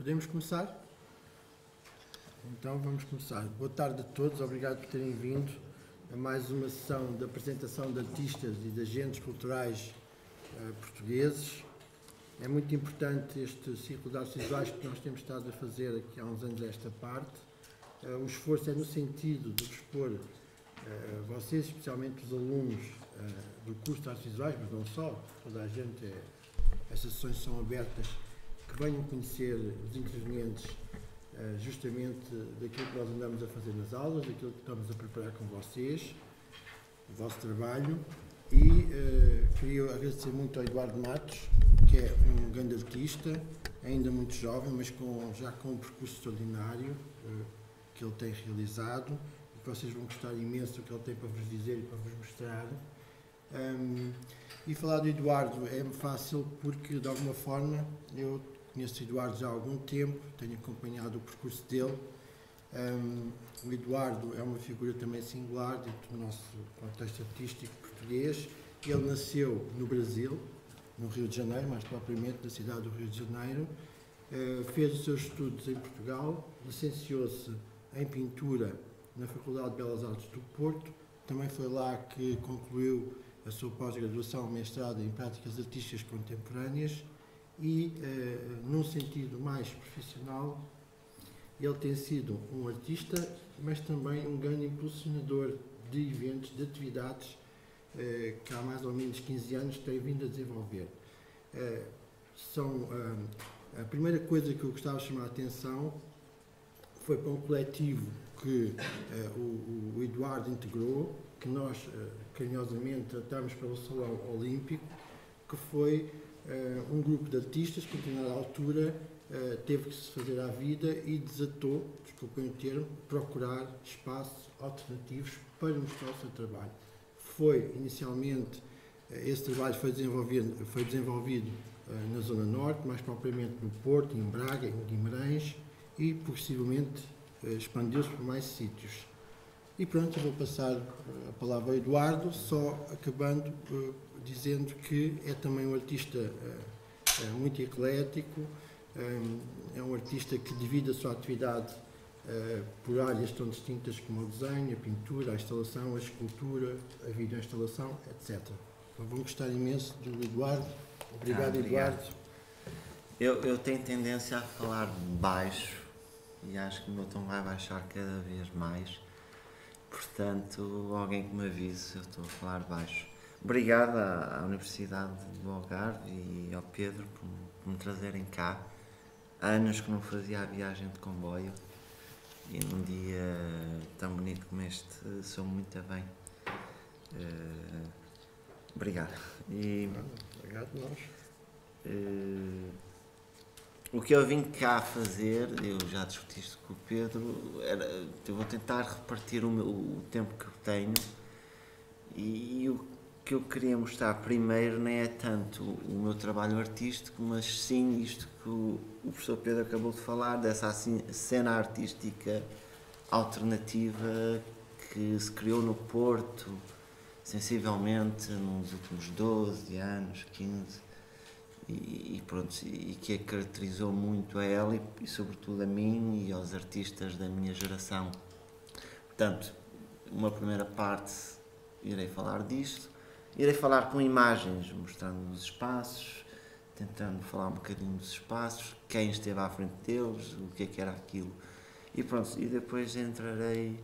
Podemos começar? Então vamos começar. Boa tarde a todos, obrigado por terem vindo a mais uma sessão de apresentação de artistas e de agentes culturais uh, portugueses. É muito importante este ciclo de artes visuais que nós temos estado a fazer aqui há uns anos esta parte. Uh, o esforço é no sentido de expor uh, vocês, especialmente os alunos do curso de artes visuais, mas não só, toda a gente, é, sessões são abertas que venham conhecer os intervenientes uh, justamente daquilo que nós andamos a fazer nas aulas, daquilo que estamos a preparar com vocês, o vosso trabalho. E uh, queria agradecer muito ao Eduardo Matos, que é um grande artista, ainda muito jovem, mas com, já com um percurso extraordinário uh, que ele tem realizado e vocês vão gostar imenso do que ele tem para vos dizer e para vos mostrar. Um, e falar do Eduardo é fácil porque, de alguma forma, eu Conheço o Eduardo já há algum tempo, tenho acompanhado o percurso dele. Um, o Eduardo é uma figura também singular dentro do nosso contexto artístico português. Ele nasceu no Brasil, no Rio de Janeiro, mais propriamente na cidade do Rio de Janeiro. Uh, fez os seus estudos em Portugal, licenciou-se em pintura na Faculdade de Belas Artes do Porto. Também foi lá que concluiu a sua pós-graduação, mestrado em práticas artísticas contemporâneas e, uh, num sentido mais profissional, ele tem sido um artista, mas também um grande impulsionador de eventos, de atividades uh, que há mais ou menos 15 anos tem vindo a desenvolver. Uh, são, a primeira coisa que eu gostava de chamar a atenção foi para um coletivo que o, o, Eduardo integrou, que nós carinhosamente tratamos pelo Salão Olímpico, que foi um grupo de artistas que, em determinada altura, uh, teve que se fazer à vida e desatou, desculpem o termo, procurar espaços alternativos para mostrar o seu trabalho. Foi, inicialmente, uh, esse trabalho foi desenvolvido, foi desenvolvido na Zona Norte, mais propriamente no Porto, em Braga, em Guimarães, e, possivelmente, expandiu-se por mais sítios. E pronto, eu vou passar a palavra ao Eduardo, só acabando dizendo que é também um artista uh, muito eclético, um, é um artista que divide a sua atividade uh, por áreas tão distintas como o desenho, a pintura, a instalação, a escultura, a videoinstalação, etc. Então vão gostar imenso do Eduardo. Obrigado, ah, obrigado. Eduardo. Eu, eu tenho tendência a falar baixo e acho que o meu tom vai baixar cada vez mais. Portanto, alguém que me avise, eu estou a falar baixo. Obrigado à Universidade do Algarve e ao Pedro por, por me trazerem cá. Há anos que não fazia a viagem de comboio e num dia tão bonito como este sou muito bem. Uh, obrigado. E, obrigado nós. Uh, o que eu vim cá fazer, eu já discuti isto com o Pedro, era, eu vou tentar repartir o, meu, o tempo que eu tenho e, e o que eu queria mostrar primeiro nem é tanto o meu trabalho artístico, mas sim isto que o, professor Pedro acabou de falar, dessa assim, cena artística alternativa que se criou no Porto, sensivelmente nos últimos 12 anos, 15, e, e pronto, e que a caracterizou muito a ela e, e sobretudo a mim e aos artistas da minha geração. Portanto, uma primeira parte irei falar disto Irei falar com imagens, mostrando os espaços, tentando falar um bocadinho dos espaços, quem esteve à frente deles, o que é que era aquilo. E pronto, e depois entrarei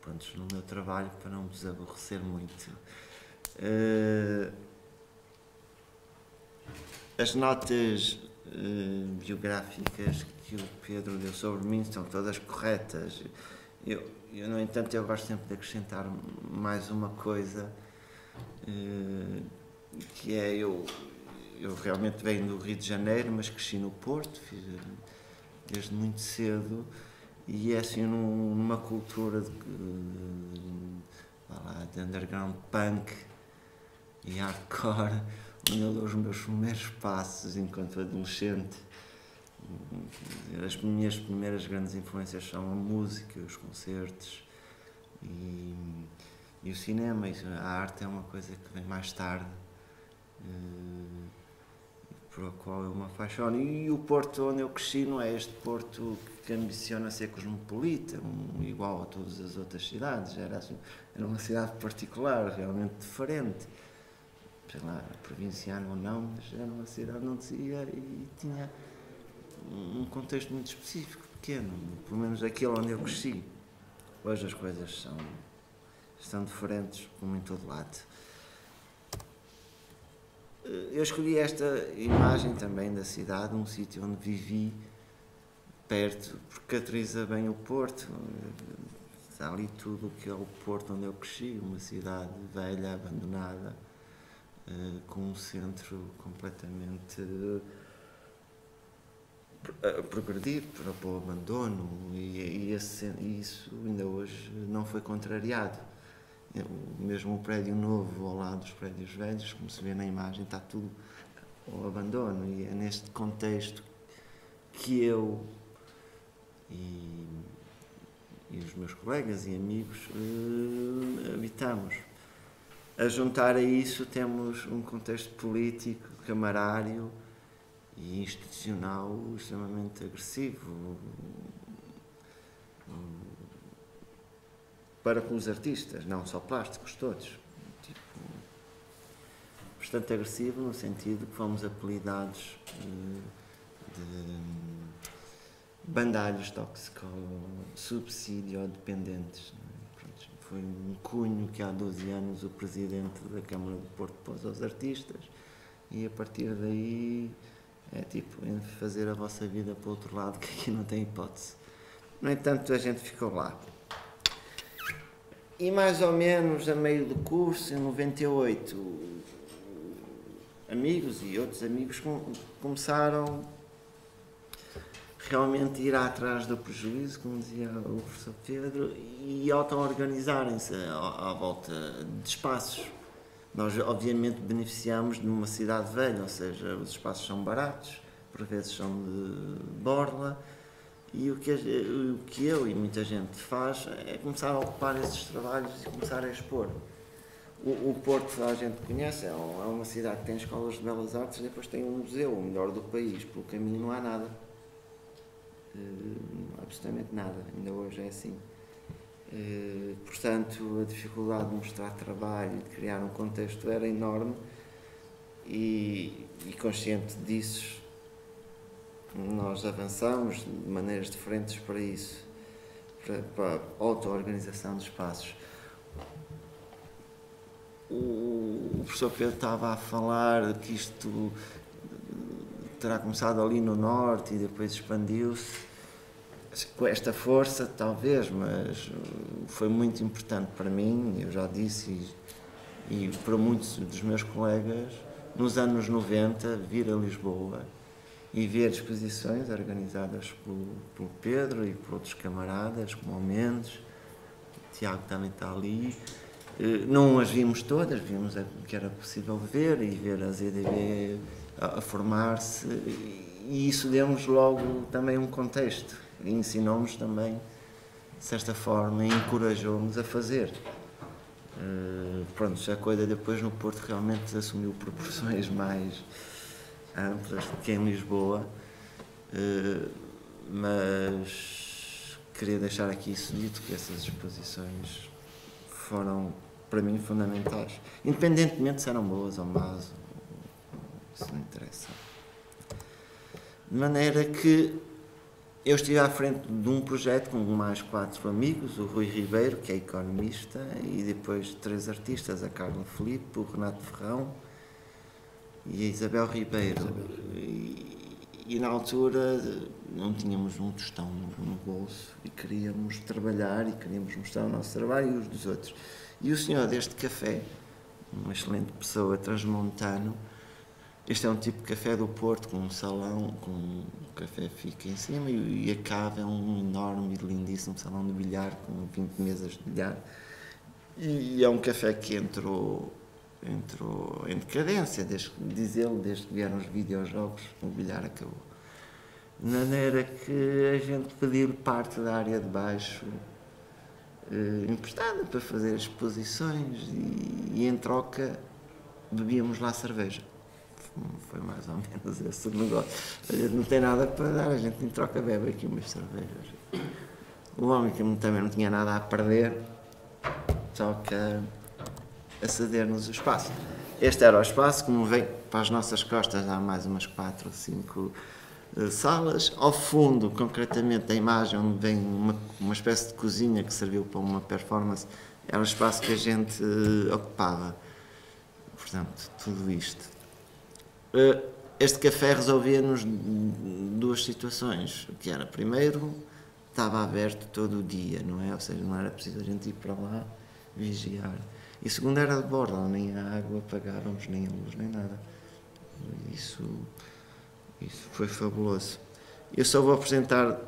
pronto, no meu trabalho para não vos aborrecer muito. Uh, as notas uh, biográficas que o Pedro deu sobre mim são todas corretas. Eu, eu, no entanto, eu gosto sempre de acrescentar mais uma coisa que é eu, eu realmente venho do Rio de Janeiro, mas cresci no Porto, fiz desde muito cedo e é assim num, numa cultura de, de, de underground punk e hardcore, onde eu dou os meus primeiros passos enquanto adolescente. As minhas primeiras grandes influências são a música, os concertos e e o cinema, a arte é uma coisa que vem mais tarde. Eh, por a qual eu me apaixono. E o Porto onde eu cresci não é este Porto que ambiciona ser cosmopolita, um, igual a todas as outras cidades. Era, assim, era uma cidade particular, realmente diferente. Sei lá, provinciano ou não, mas era uma cidade onde se ia e tinha um contexto muito específico, pequeno, pelo menos aquele onde eu cresci. Hoje as coisas são, são diferentes, como em todo lado. Eu escolhi esta imagem também da cidade, um sítio onde vivi perto, porque caracteriza bem o Porto. Está ali tudo o que é o Porto onde eu cresci, uma cidade velha, abandonada, eh, com um centro completamente eh, progredido para o abandono e, e, esse, e isso ainda hoje não foi contrariado mesmo o prédio novo ao lado dos prédios velhos, como se vê na imagem, está tudo ao abandono. E é neste contexto que eu e, e os meus colegas e amigos uh, habitamos. A juntar a isso temos um contexto político, camarário e institucional extremamente agressivo para com os artistas, não só plásticos, todos. Tipo, bastante agressivo no sentido que fomos apelidados de, de bandalhos tóxicos, subsídio dependentes. É? foi um cunho que há 12 anos o presidente da Câmara do Porto pôs aos artistas e a partir daí é tipo fazer a vossa vida para o outro lado que aqui não tem hipótese. No entanto, a gente ficou lá. E mais ou menos a meio do curso, em 98, amigos e outros amigos começaram realmente a ir atrás do prejuízo, como dizia o professor Pedro, e auto-organizarem-se à, volta de espaços. Nós, obviamente, beneficiamos de uma cidade velha, ou seja, os espaços são baratos, por vezes são de borla, e o que, o que eu e muita gente faz é começar a ocupar esses trabalhos e começar a expor. O, o Porto, a gente conhece, é, é uma cidade que tem escolas de belas artes depois tem um museu, o melhor do país. Pelo caminho não há nada. Uh, absolutamente nada. Ainda hoje é assim. Uh, portanto, a dificuldade de mostrar trabalho de criar um contexto era enorme e, e consciente disso nós avançamos de maneiras diferentes para isso, para, para a auto-organização de espaços. O, o professor Pedro estava a falar que isto terá começado ali no norte e depois expandiu-se com esta força, talvez, mas foi muito importante para mim, eu já disse, e, e para muitos dos meus colegas, nos anos 90, vir a Lisboa e ver exposições organizadas pelo, pelo Pedro e por outros camaradas, como o Mendes, o Tiago também está ali. Eh, não as vimos todas, vimos o que era possível ver e ver a ZDB a, a formar-se, e isso deu-nos logo também um contexto, e ensinou-nos também, de certa forma, e encorajou-nos a fazer. Uh, pronto, a coisa depois no Porto realmente assumiu proporções mais amplas do que em Lisboa, eh, mas queria deixar aqui isso dito que essas exposições foram para mim fundamentais, independentemente se eram boas ou más, isso não interessa. De maneira que eu estive à frente de um projeto com mais quatro amigos, o Rui Ribeiro, que é economista, e depois três artistas, a Carla Felipe, o Renato Ferrão e a Isabel Ribeiro. E, e, na altura não tínhamos um tostão no, no, bolso e queríamos trabalhar e queríamos mostrar o nosso trabalho e os dos outros. E o senhor deste café, uma excelente pessoa, transmontano, este é um tipo de café do Porto, com um salão, com um café fica em cima e, e a cava é um enorme e lindíssimo salão de bilhar, com 20 mesas de bilhar. E é um café que entrou entrou em decadência, desde, diz ele, desde que vieram os videojogos, o bilhar acabou. De maneira que a gente pediu parte da área de baixo eh, emprestada para fazer exposições e, e, em troca bebíamos lá cerveja. Foi mais ou menos esse o negócio. A gente não tem nada para dar, a gente em troca bebe aqui umas cervejas. O homem que também não tinha nada a perder, toca a ceder-nos o espaço. Este era o espaço, como vem para as nossas costas, há mais umas 4 ou 5 uh, salas. Ao fundo, concretamente, a imagem onde vem uma, uma espécie de cozinha que serviu para uma performance, era o espaço que a gente uh, ocupava. Portanto, tudo isto. Uh, este café resolvia-nos duas situações, que era, primeiro, estava aberto todo o dia, não é? Ou seja, não era preciso a gente ir para lá vigiar. E segundo era de borda, nem a água pagávamos, nem a luz, nem nada. Isso, isso foi fabuloso. Eu só vou apresentar,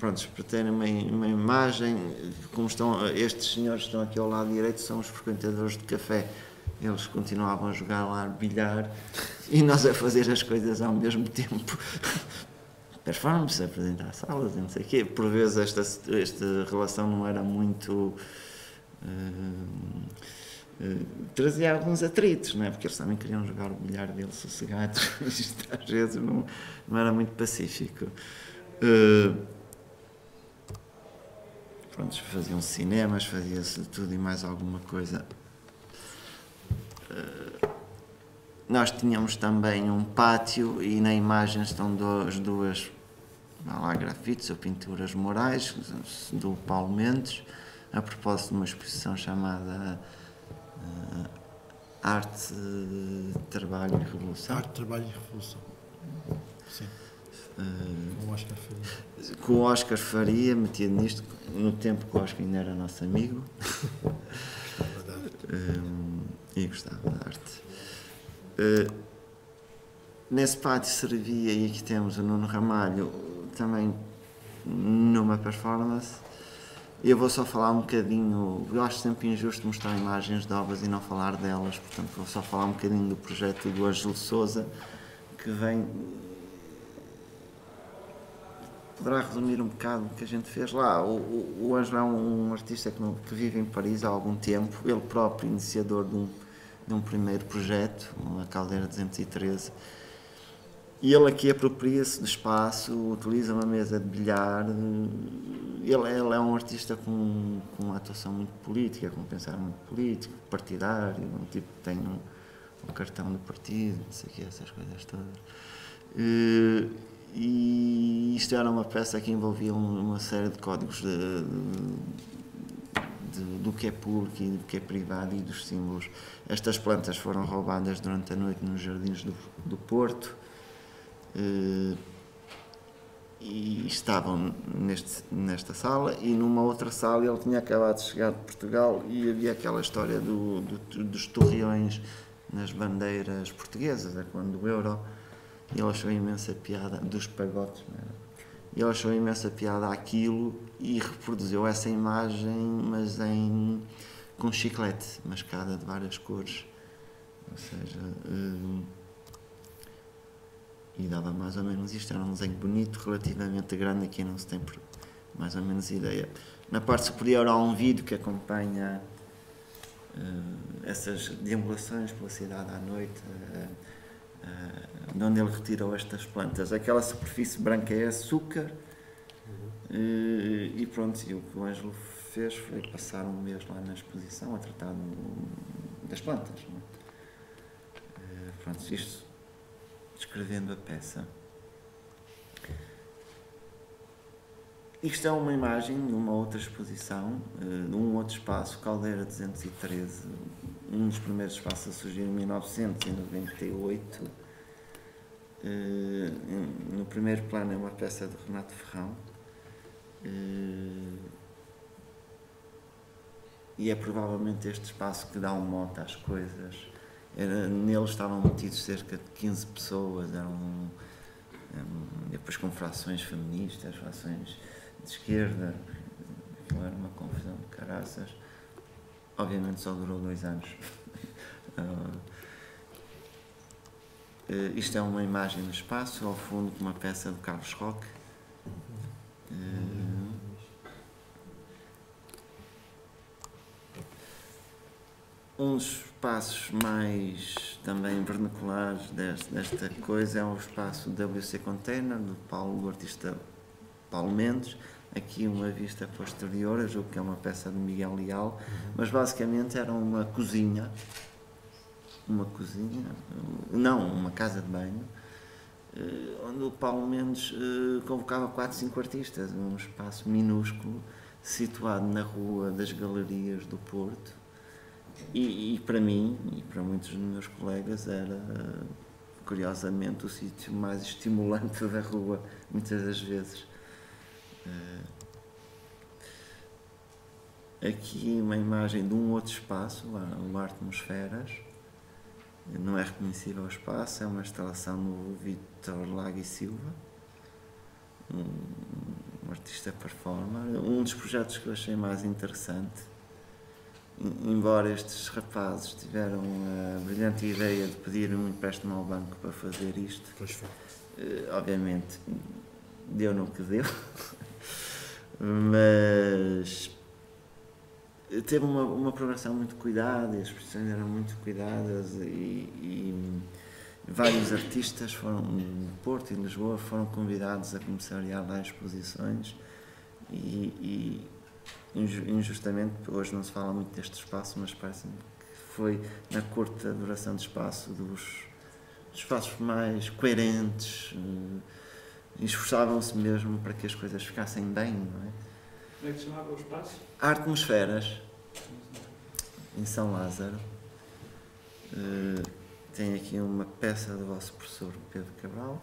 pronto, para terem uma, uma imagem, como estão, estes senhores que estão aqui ao lado direito são os frequentadores de café. Eles continuavam a jogar lá, a bilhar, e nós a fazer as coisas ao mesmo tempo. Performance, apresentar salas, não sei o quê. Por vezes esta, esta relação não era muito Uh, trazia alguns atritos, não é? porque eles também queriam jogar o bilhar deles sossegados, isto às vezes não, não era muito pacífico. Uh, pronto, faziam cinemas, fazia-se tudo e mais alguma coisa. Uh, nós tínhamos também um pátio e na imagem estão duas, duas lá, grafites ou pinturas morais do Paulo Mendes a propósito de uma exposição chamada uh, Arte, Trabalho e Revolução. Arte, Trabalho e Revolução. Sim. Uh, com o Oscar Faria. Com o Oscar Faria, metido nisto, no tempo que o Oscar ainda era nosso amigo. gostava da arte. Um, e gostava da arte. Uh, nesse pátio servia, e aqui temos o Nuno Ramalho, também numa performance eu vou só falar um bocadinho, eu acho sempre injusto mostrar imagens de obras e não falar delas, portanto vou só falar um bocadinho do projeto do Ângelo Souza, que vem. Poderá resumir um bocado o que a gente fez lá. O, o, Ângelo é um, um artista que, que, vive em Paris há algum tempo, ele próprio iniciador de um, de um primeiro projeto, a Caldeira 213 e ele aqui apropria-se do espaço, utiliza uma mesa de bilhar. Ele, ele é um artista com, com uma atuação muito política, com um pensar muito político, partidário, um tipo que tem um, um cartão do partido, não sei o que, essas coisas todas. E, e isto era uma peça que envolvia uma série de códigos de, de, do que é público e do que é privado e dos símbolos. Estas plantas foram roubadas durante a noite nos jardins do, do Porto e estavam neste, nesta sala e numa outra sala ele tinha acabado de chegar de Portugal e havia aquela história do, do, dos torreões nas bandeiras portuguesas, é quando o euro, e ele achou imensa piada, dos pagotes, e ele achou imensa piada aquilo e reproduziu essa imagem, mas em, com chiclete, mascada de várias cores, ou seja... Uh, e dava mais ou menos isto. Era um desenho bonito, relativamente grande, aqui não se tem mais ou menos ideia. Na parte superior há um vídeo que acompanha uh, essas deambulações pela cidade à noite, uh, uh, de onde ele retirou estas plantas. Aquela superfície branca é açúcar e pronto, e o que o Ângelo fez foi passar um mês lá na exposição a tratar das plantas. É? pronto, isto descrevendo a peça. Isto é uma imagem de uma outra exposição, de um outro espaço, Caldeira 213, um dos primeiros espaços a surgir em 1998. No primeiro plano é uma peça de Renato Ferrão. E é provavelmente este espaço que dá um mote às coisas era, estavam metidos cerca de 15 pessoas, eram, depois com frações feministas, frações de esquerda, era uma confusão de caraças. Obviamente só durou dois anos. uh, isto é uma imagem no espaço, ao fundo uma peça do Carlos Roque. Uh, um dos espaços mais também vernaculares desta, desta coisa é o espaço WC Container, do Paulo, do artista Paulo Mendes. Aqui uma vista posterior, eu julgo que é uma peça de Miguel Leal, mas basicamente era uma cozinha, uma cozinha, não, uma casa de banho, eh, onde o Paulo Mendes eh, convocava 4, 5 artistas, um espaço minúsculo, situado na Rua das Galerias do Porto, e, e, para mim e para muitos dos meus colegas era curiosamente o sítio mais estimulante da rua muitas das vezes. Aqui uma imagem de um outro espaço o Atmosferas não é reconhecível o espaço é uma instalação do Vitor Lago e Silva um, um artista performer. Um dos projetos que eu achei mais interessante embora estes rapazes tiveram a brilhante ideia de pedir um empréstimo ao banco para fazer isto, uh, obviamente deu no que deu, mas teve uma, uma programação muito cuidada e as expressões eram muito cuidadas e, e vários artistas foram no Porto e Lisboa foram convidados a comissariar lá exposições e, e injustamente, hoje não se fala muito deste espaço, mas parece-me que foi na curta duração de espaço dos, dos espaços mais coerentes, uh, esforçavam-se mesmo para que as coisas ficassem bem, não é? Como é que se chamava o espaço? Atmosferas, em São Lázaro. Uh, tem aqui uma peça do vosso professor Pedro Cabral.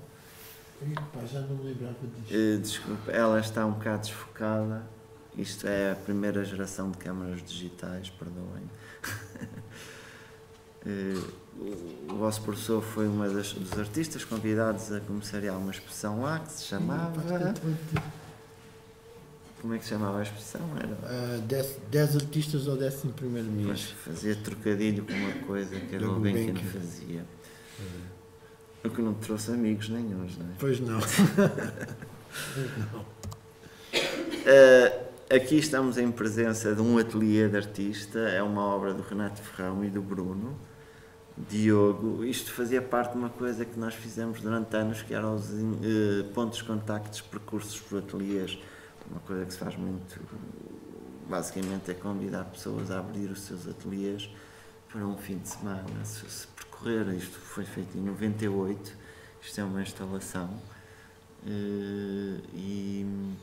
Epá, já não me lembrava disto. Uh, desculpa, ela está um bocado desfocada isto é a primeira geração de câmaras digitais, perdoem. Eh, o vosso professor foi uma das, dos artistas convidados a comissariar uma exposição lá que se chamava. Como é que se chamava a exposição? Era. 10 uh, artistas ao 11 primeiro mês. Mas fazia trocadilho com uma coisa que era o bem que fazia. É. O que não trouxe amigos nenhums, não é? Pois não. pois não. Uh, Aqui estamos em presença de um ateliê de artista, é uma obra do Renato Ferrão e do Bruno. Diogo, isto fazia parte de uma coisa que nós fizemos durante anos, que eram os eh, pontos de contactos, percursos por ateliês, uma coisa que se faz muito, basicamente é convidar pessoas a abrir os seus ateliês para um fim de semana, se, se percorrer, isto foi feito em 98, isto é uma instalação, eh, e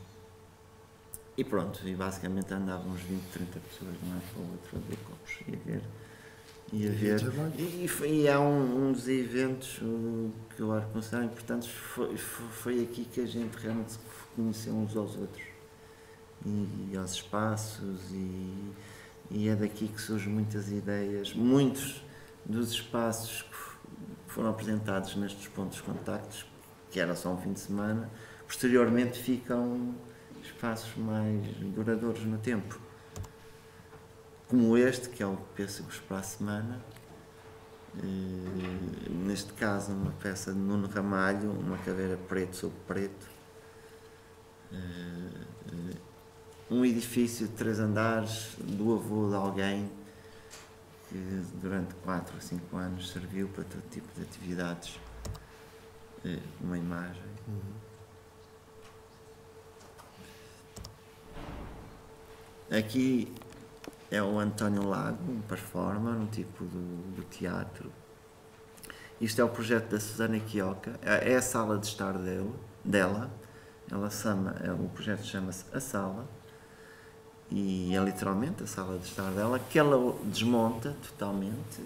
e pronto, e basicamente andavam uns 20, 30 pessoas de um lado para o outro a ver copos e a ver. E, a ver. e, foi, e há um, um, dos eventos que eu acho considerar importantes foi, foi, foi, aqui que a gente realmente se conheceu uns aos outros e, e aos espaços e, e é daqui que surgem muitas ideias, muitos dos espaços que foram apresentados nestes pontos de contactos, que era só um fim de semana, posteriormente ficam espaços mais duradouros no tempo. Como este, que é o Pêssegos para a Semana, eh, neste caso uma peça de Nuno Ramalho, uma caveira preto sobre preto, eh, um edifício de três andares do avô de alguém que durante quatro ou cinco anos serviu para todo tipo de atividades. Eh, uma imagem. Aqui é o António Lago, um performer, um tipo do, do teatro. Isto é o projeto da Susana Quioca, é, é a sala de estar dele, dela. Ela chama, é, o projeto chama-se A Sala e é literalmente a sala de estar dela, que ela desmonta totalmente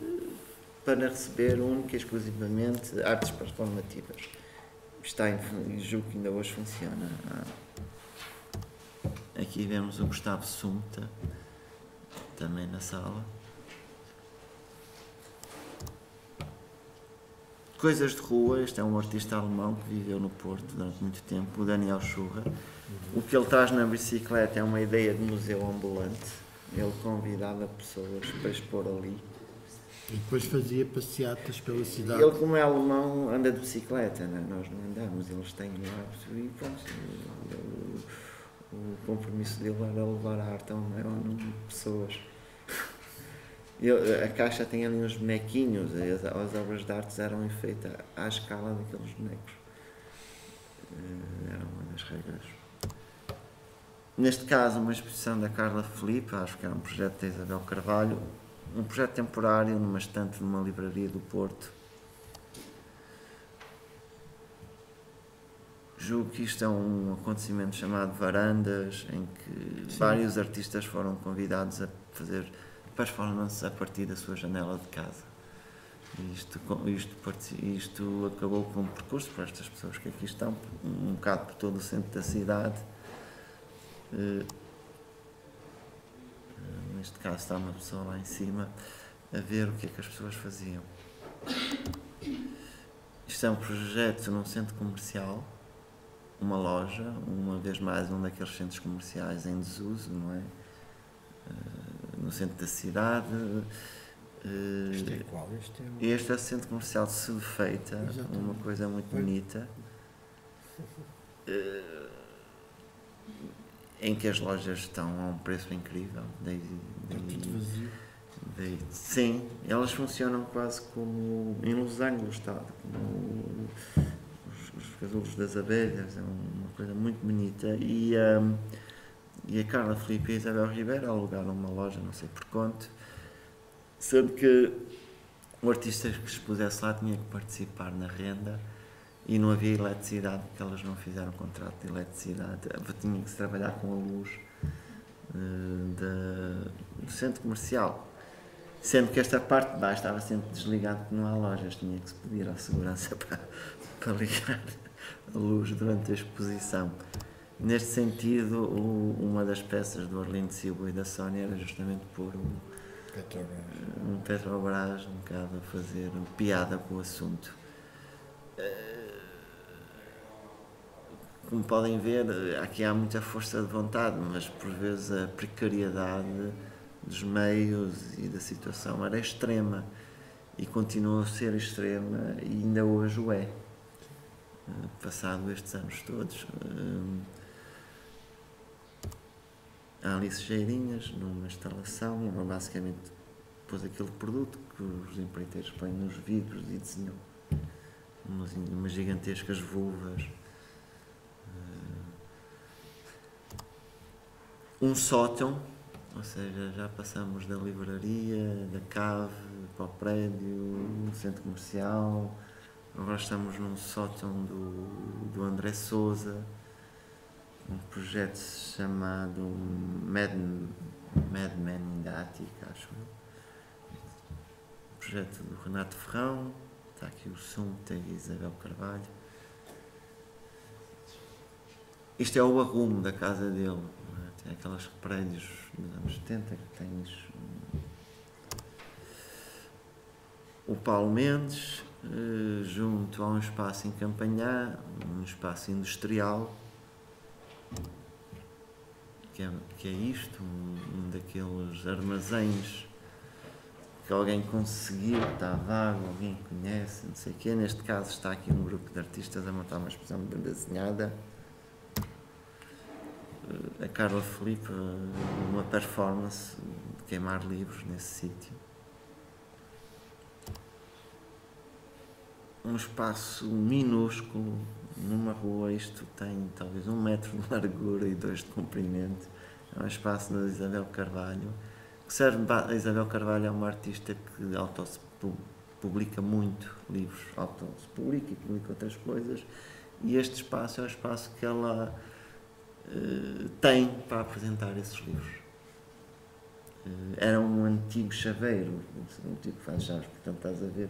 para receber única e exclusivamente artes performativas. Está em, julgo que ainda hoje funciona. Aqui vemos o Gustavo Sumta, também na sala. Coisas de rua, este é um artista alemão que viveu no Porto durante muito tempo, o Daniel Churra. O que ele traz na bicicleta é uma ideia de museu ambulante. Ele convidava pessoas para expor ali. E depois fazia passeatas pela cidade. Ele, como é alemão, anda de bicicleta, né? nós não andamos, eles têm hábito e pronto o compromisso dele era levar a arte a um maior número de pessoas. Eu- a caixa tem ali uns bonequinhos, as, as obras de arte eram feitas à escala daqueles bonecos. Eh, Era uma das regras. Neste caso, uma exposição da Carla Felipe, acho que era um projeto da Isabel Carvalho, um projeto temporário numa estante numa livraria do Porto. Julgo que isto é um acontecimento chamado Varandas, em que Sim. vários artistas foram convidados a fazer performances a partir da sua janela de casa. Isto, isto, isto acabou com um percurso para estas pessoas que aqui estão, um bocado por todo o centro da cidade. Eh, eh, neste caso está uma pessoa lá em cima a ver o que é que as pessoas faziam. Isto é um projeto num centro comercial, uma loja, uma vez mais um daqueles centros comerciais em desuso, não é? Eh, no centro da cidade. eh, Isto é qual? Este é o... este é o centro comercial de Sudefeita, Exatamente. uma coisa muito Pois. bonita, eh, em que as lojas estão a um preço incrível. Daí, daí- tudo vazio. daí- sim, elas funcionam quase como em losango está, como casulos das abelhas, é uma coisa muito bonita. E, ahm, e a Carla Felipe e a Isabel Ribeiro alugaram uma loja, não sei por quanto, sendo que o artista que expusesse lá tinha que participar na renda e não havia eletricidade, porque elas não fizeram contrato de eletricidade, tinha que se trabalhar com a luz da- do centro comercial. Sendo que esta parte de baixo estava sempre desligada porque não há lojas, tinha que se pedir à segurança para, para ligar luz durante a exposição. Neste sentido, o- uma das peças do Arlindo Silva e da Sónia era justamente pôr um, Petrobras. um Petrobras um bocado a fazer piada com o assunto. Eh, Como podem ver, aqui há muita força de vontade, mas por vezes a precariedade dos meios e da situação era extrema e continua a ser extrema e ainda hoje o é. Eh, Passado estes anos todos. Eh, Há ali sujeirinhas numa instalação, basicamente pôs aquele produto que os empreiteiros põem nos vidros e desenhou umas, umas gigantescas vulvas. Eh, Um sótão, ou seja, já passamos da livraria, da cave, para o prédio, no centro comercial, agora estamos num sótão do, do André Souza um projeto chamado Mad, Mad Men in the acho eu. Um projeto do Renato Ferrão, está aqui o som, tem Isabel Carvalho. Isto é o arrumo da casa dele, é? tem aqueles prédios dos anos 70 que tens hum, o Paulo Mendes, eh, junto a um espaço em Campanhã, um espaço industrial, que é, que é isto, um, um daqueles armazéns que alguém conseguiu, está vago, alguém conhece, não sei o quê. Neste caso está aqui um grupo de artistas a montar uma exposição banda desenhada. Eh, A Carla Felipe, eh, uma performance de queimar livros nesse sítio. Um espaço minúsculo, numa rua, isto tem talvez um metro de largura e dois de comprimento. É um espaço da Isabel Carvalho, que serve. A Isabel Carvalho é uma artista que auto-se pu- publica muito livros, auto-se publica e publica outras coisas, e este espaço é o espaço que ela eh, tem para apresentar esses livros. Eh, era um antigo chaveiro, um antigo faz portanto estás a ver,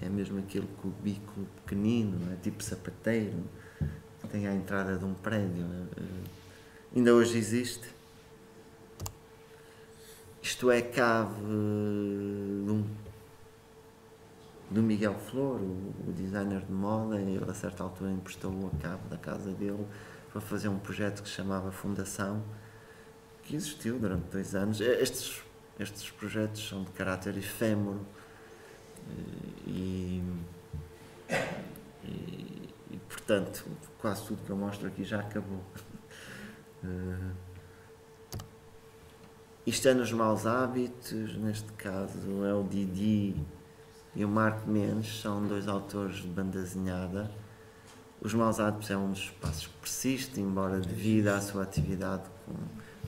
é mesmo aquele cubículo pequenino, não é? tipo sapateiro, que tem à entrada de um prédio. é? Eh, ainda hoje existe. Isto é cave eh, do Miguel Flor, o, o designer de moda, ele a certa altura emprestou a cabo da casa dele para fazer um projeto que se chamava Fundação, que existiu durante dois anos. Eh, Estes, estes projetos são de caráter efêmero e, e, e, portanto, quase tudo que eu mostro aqui já acabou. Eh, Isto é nos maus hábitos, neste caso é o Didi e o Marco Mendes, são dois autores de banda desenhada. Os maus hábitos é um dos espaços que persiste, embora devido à sua atividade com,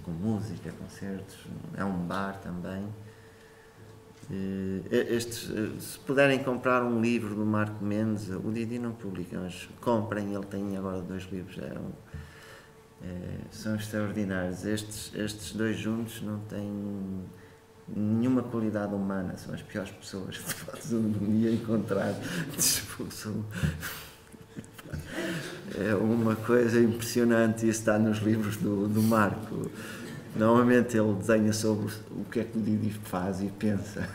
com música, concertos, é um bar também. Eh, Estes, eh, se puderem comprar um livro do Marco Mendes, o Didi não publica, mas comprem, ele tem agora dois livros, é um, são extraordinários. Estes, estes dois juntos não têm nenhuma qualidade humana, são as piores pessoas que podes um dia encontrar. É uma coisa impressionante, isso está nos livros do, do Marco. Normalmente ele desenha sobre o que é que o Didi faz e pensa.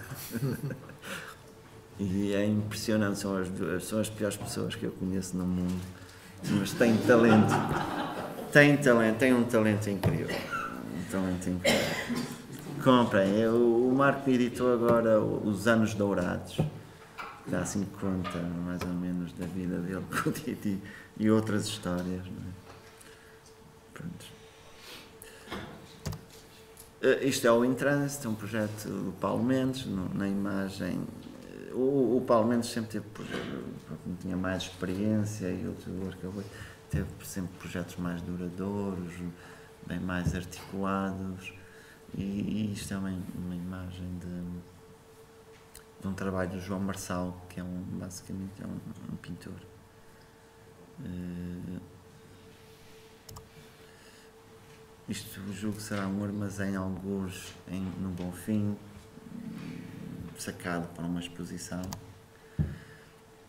E é impressionante, são as, são as piores pessoas que eu conheço no mundo. Mas têm talento. Tem talento, tem um talento incrível. Um talento incrível. Comprem. Eu- o Marco editou agora Os Anos Dourados. Dá assim conta, mais ou menos, da vida dele com o Didi e outras histórias. Não é? Pronto. Eh, Isto é o In Trânsito, é um projeto do Paulo Mendes, no- na imagem. eh, O, o Paulo Mendes sempre teve, pronto, tinha mais experiência e outro acabou, teve sempre projetos mais duradouros, bem mais articulados. E, e isto é uma, uma imagem de, de um trabalho do João Marçal, que é um, basicamente é um, um pintor. Eh, isto julgo que será um armazém, alguns em, no Bonfim, sacado para uma exposição.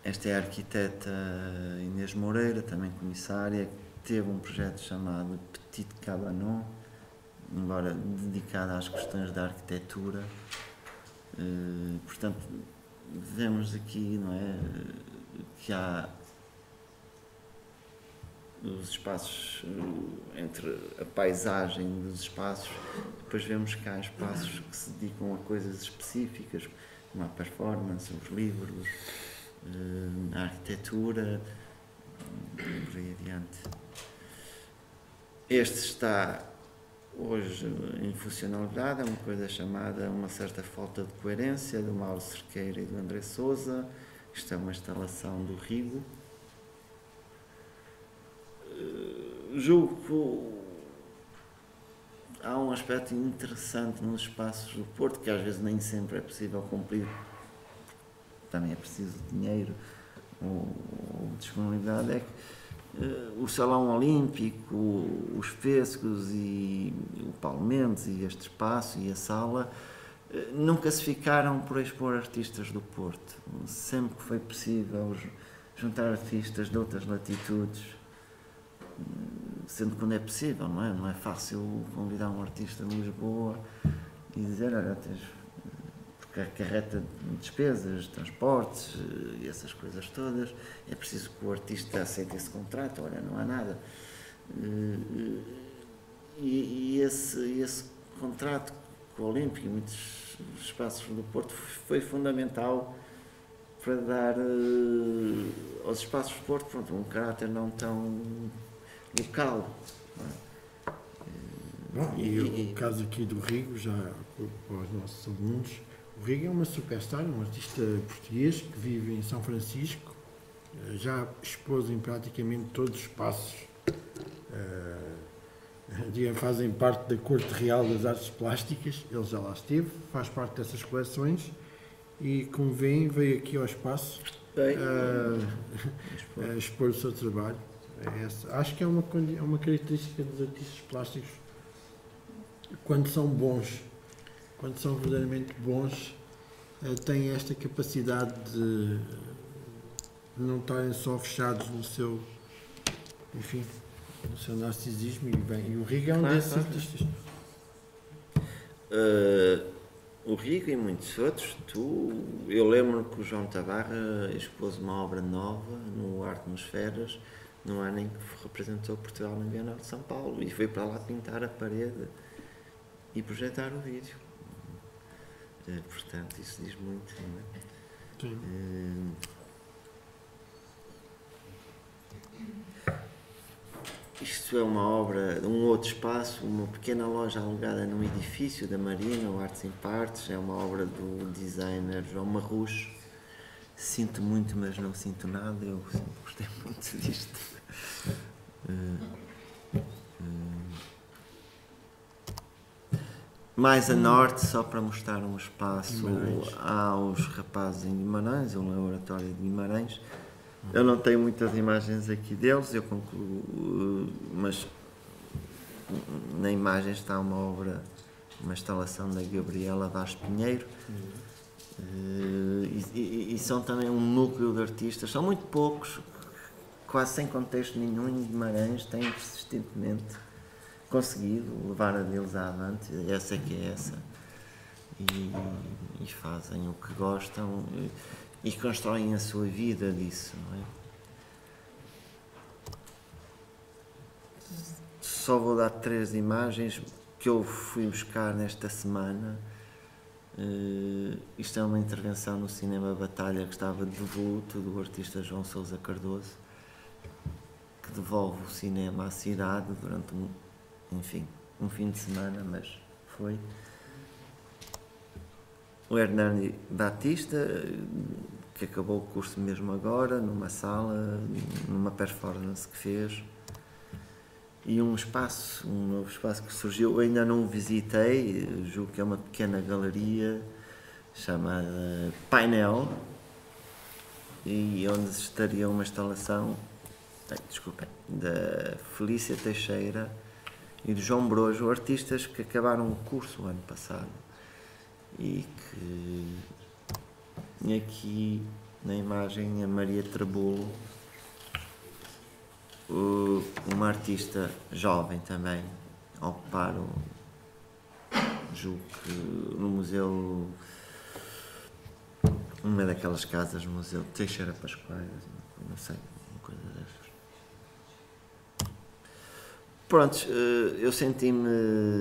Esta é a arquiteta Inês Moreira, também comissária, que teve um projeto chamado Petit Cabanon, embora dedicado às questões da arquitetura. Eh, portanto, vemos aqui, não é, que há os espaços eh, entre a paisagem dos espaços, depois vemos que há espaços que se dedicam a coisas específicas, como a performance, os livros, eh, a arquitetura, por aí adiante. Este está hoje em funcionalidade, é uma coisa chamada uma certa falta de coerência do Mauro Cerqueira e do André Souza. Isto é uma instalação do Rigo. Eh, Julgo que há um aspecto interessante nos espaços do Porto, que às vezes nem sempre é possível cumprir, também é preciso dinheiro ou, disponibilidade, é que eh, o Salão Olímpico, os Pescos e o Paulo Mendes e este espaço e a sala eh, nunca se ficaram por expor artistas do Porto. Sempre que foi possível ju- juntar artistas de outras latitudes, sendo quando é possível, não é? Não é fácil convidar um artista de Lisboa e dizer, olha, tens porque acarreta despesas, transportes eh, e essas coisas todas. É preciso que o artista aceite esse contrato, olha, não há nada. Eh, E, e esse, esse contrato com o Olímpico e muitos espaços do Porto foi fundamental para dar eh, aos espaços do Porto pronto, um caráter não tão local. não é? Bom, e E- o caso aqui do Rigo, já para os nossos alunos, o Rigo é uma superstar, um artista português que vive em São Francisco, eh, já expôs em praticamente todos os espaços, digamos, fazem parte da Corte Real das Artes Plásticas, ele já lá esteve, faz parte dessas coleções e, como veem, veio aqui ao espaço a expor o seu trabalho. É essa. Acho que é uma, é uma característica dos artistas plásticos quando são bons, quando são verdadeiramente bons, eh, têm esta capacidade de não estarem só fechados no seu, enfim, no seu narcisismo e, bem, e o Riga é um Claro, desses claro. artistas. Uh, o Rico e muitos outros, tu, eu lembro que o João Tabarra expôs uma obra nova no Atmosferas no ano em que representou Portugal na Bienal de São Paulo e foi para lá pintar a parede e projetar o vídeo. Uh, portanto, isso diz muito, não é? Sim. Uh, isto é uma obra, um outro espaço, uma pequena loja alugada num edifício da Marina, o Artes em Partes, é uma obra do designer João Marrus. Sinto muito, mas não sinto nada, eu sempre gostei muito disto. Uh, uh, mais a norte, só para mostrar um espaço Guimarães. aos rapazes em Guimarães, um laboratório de Guimarães. Eu não tenho muitas imagens aqui deles, eu concluo, mas na imagem está uma obra, uma instalação da Gabriela Vaz Pinheiro. Eh, E, e- e são também um núcleo de artistas, são muito poucos, quase sem contexto nenhum, em Guimarães têm persistentemente conseguido levar a deles avante, essa é que é essa, e, e fazem o que gostam e, constroem a sua vida disso, não é? Só vou dar três imagens que eu fui buscar nesta semana. Eh, isto é uma intervenção no cinema Batalha que estava devoluto do artista João Sousa Cardoso, que devolve o cinema à cidade durante um, enfim, um fim de semana, mas foi. O Hernani Batista, que acabou o curso mesmo agora, numa sala, numa performance que fez. E um espaço, um novo espaço que surgiu, eu ainda não o visitei, julgo que é uma pequena galeria chamada Painel, e onde estaria uma instalação, ai, desculpem, da Felícia Teixeira e do João Brojo, artistas que acabaram o curso o ano passado e que aqui na imagem a Maria Trabulo, o- uma artista jovem também, a ocupar o, julgo que no museu, uma daquelas casas, museu Teixeira Pascoais, não sei, uma coisa dessas. Prontos, eh, eu senti-me.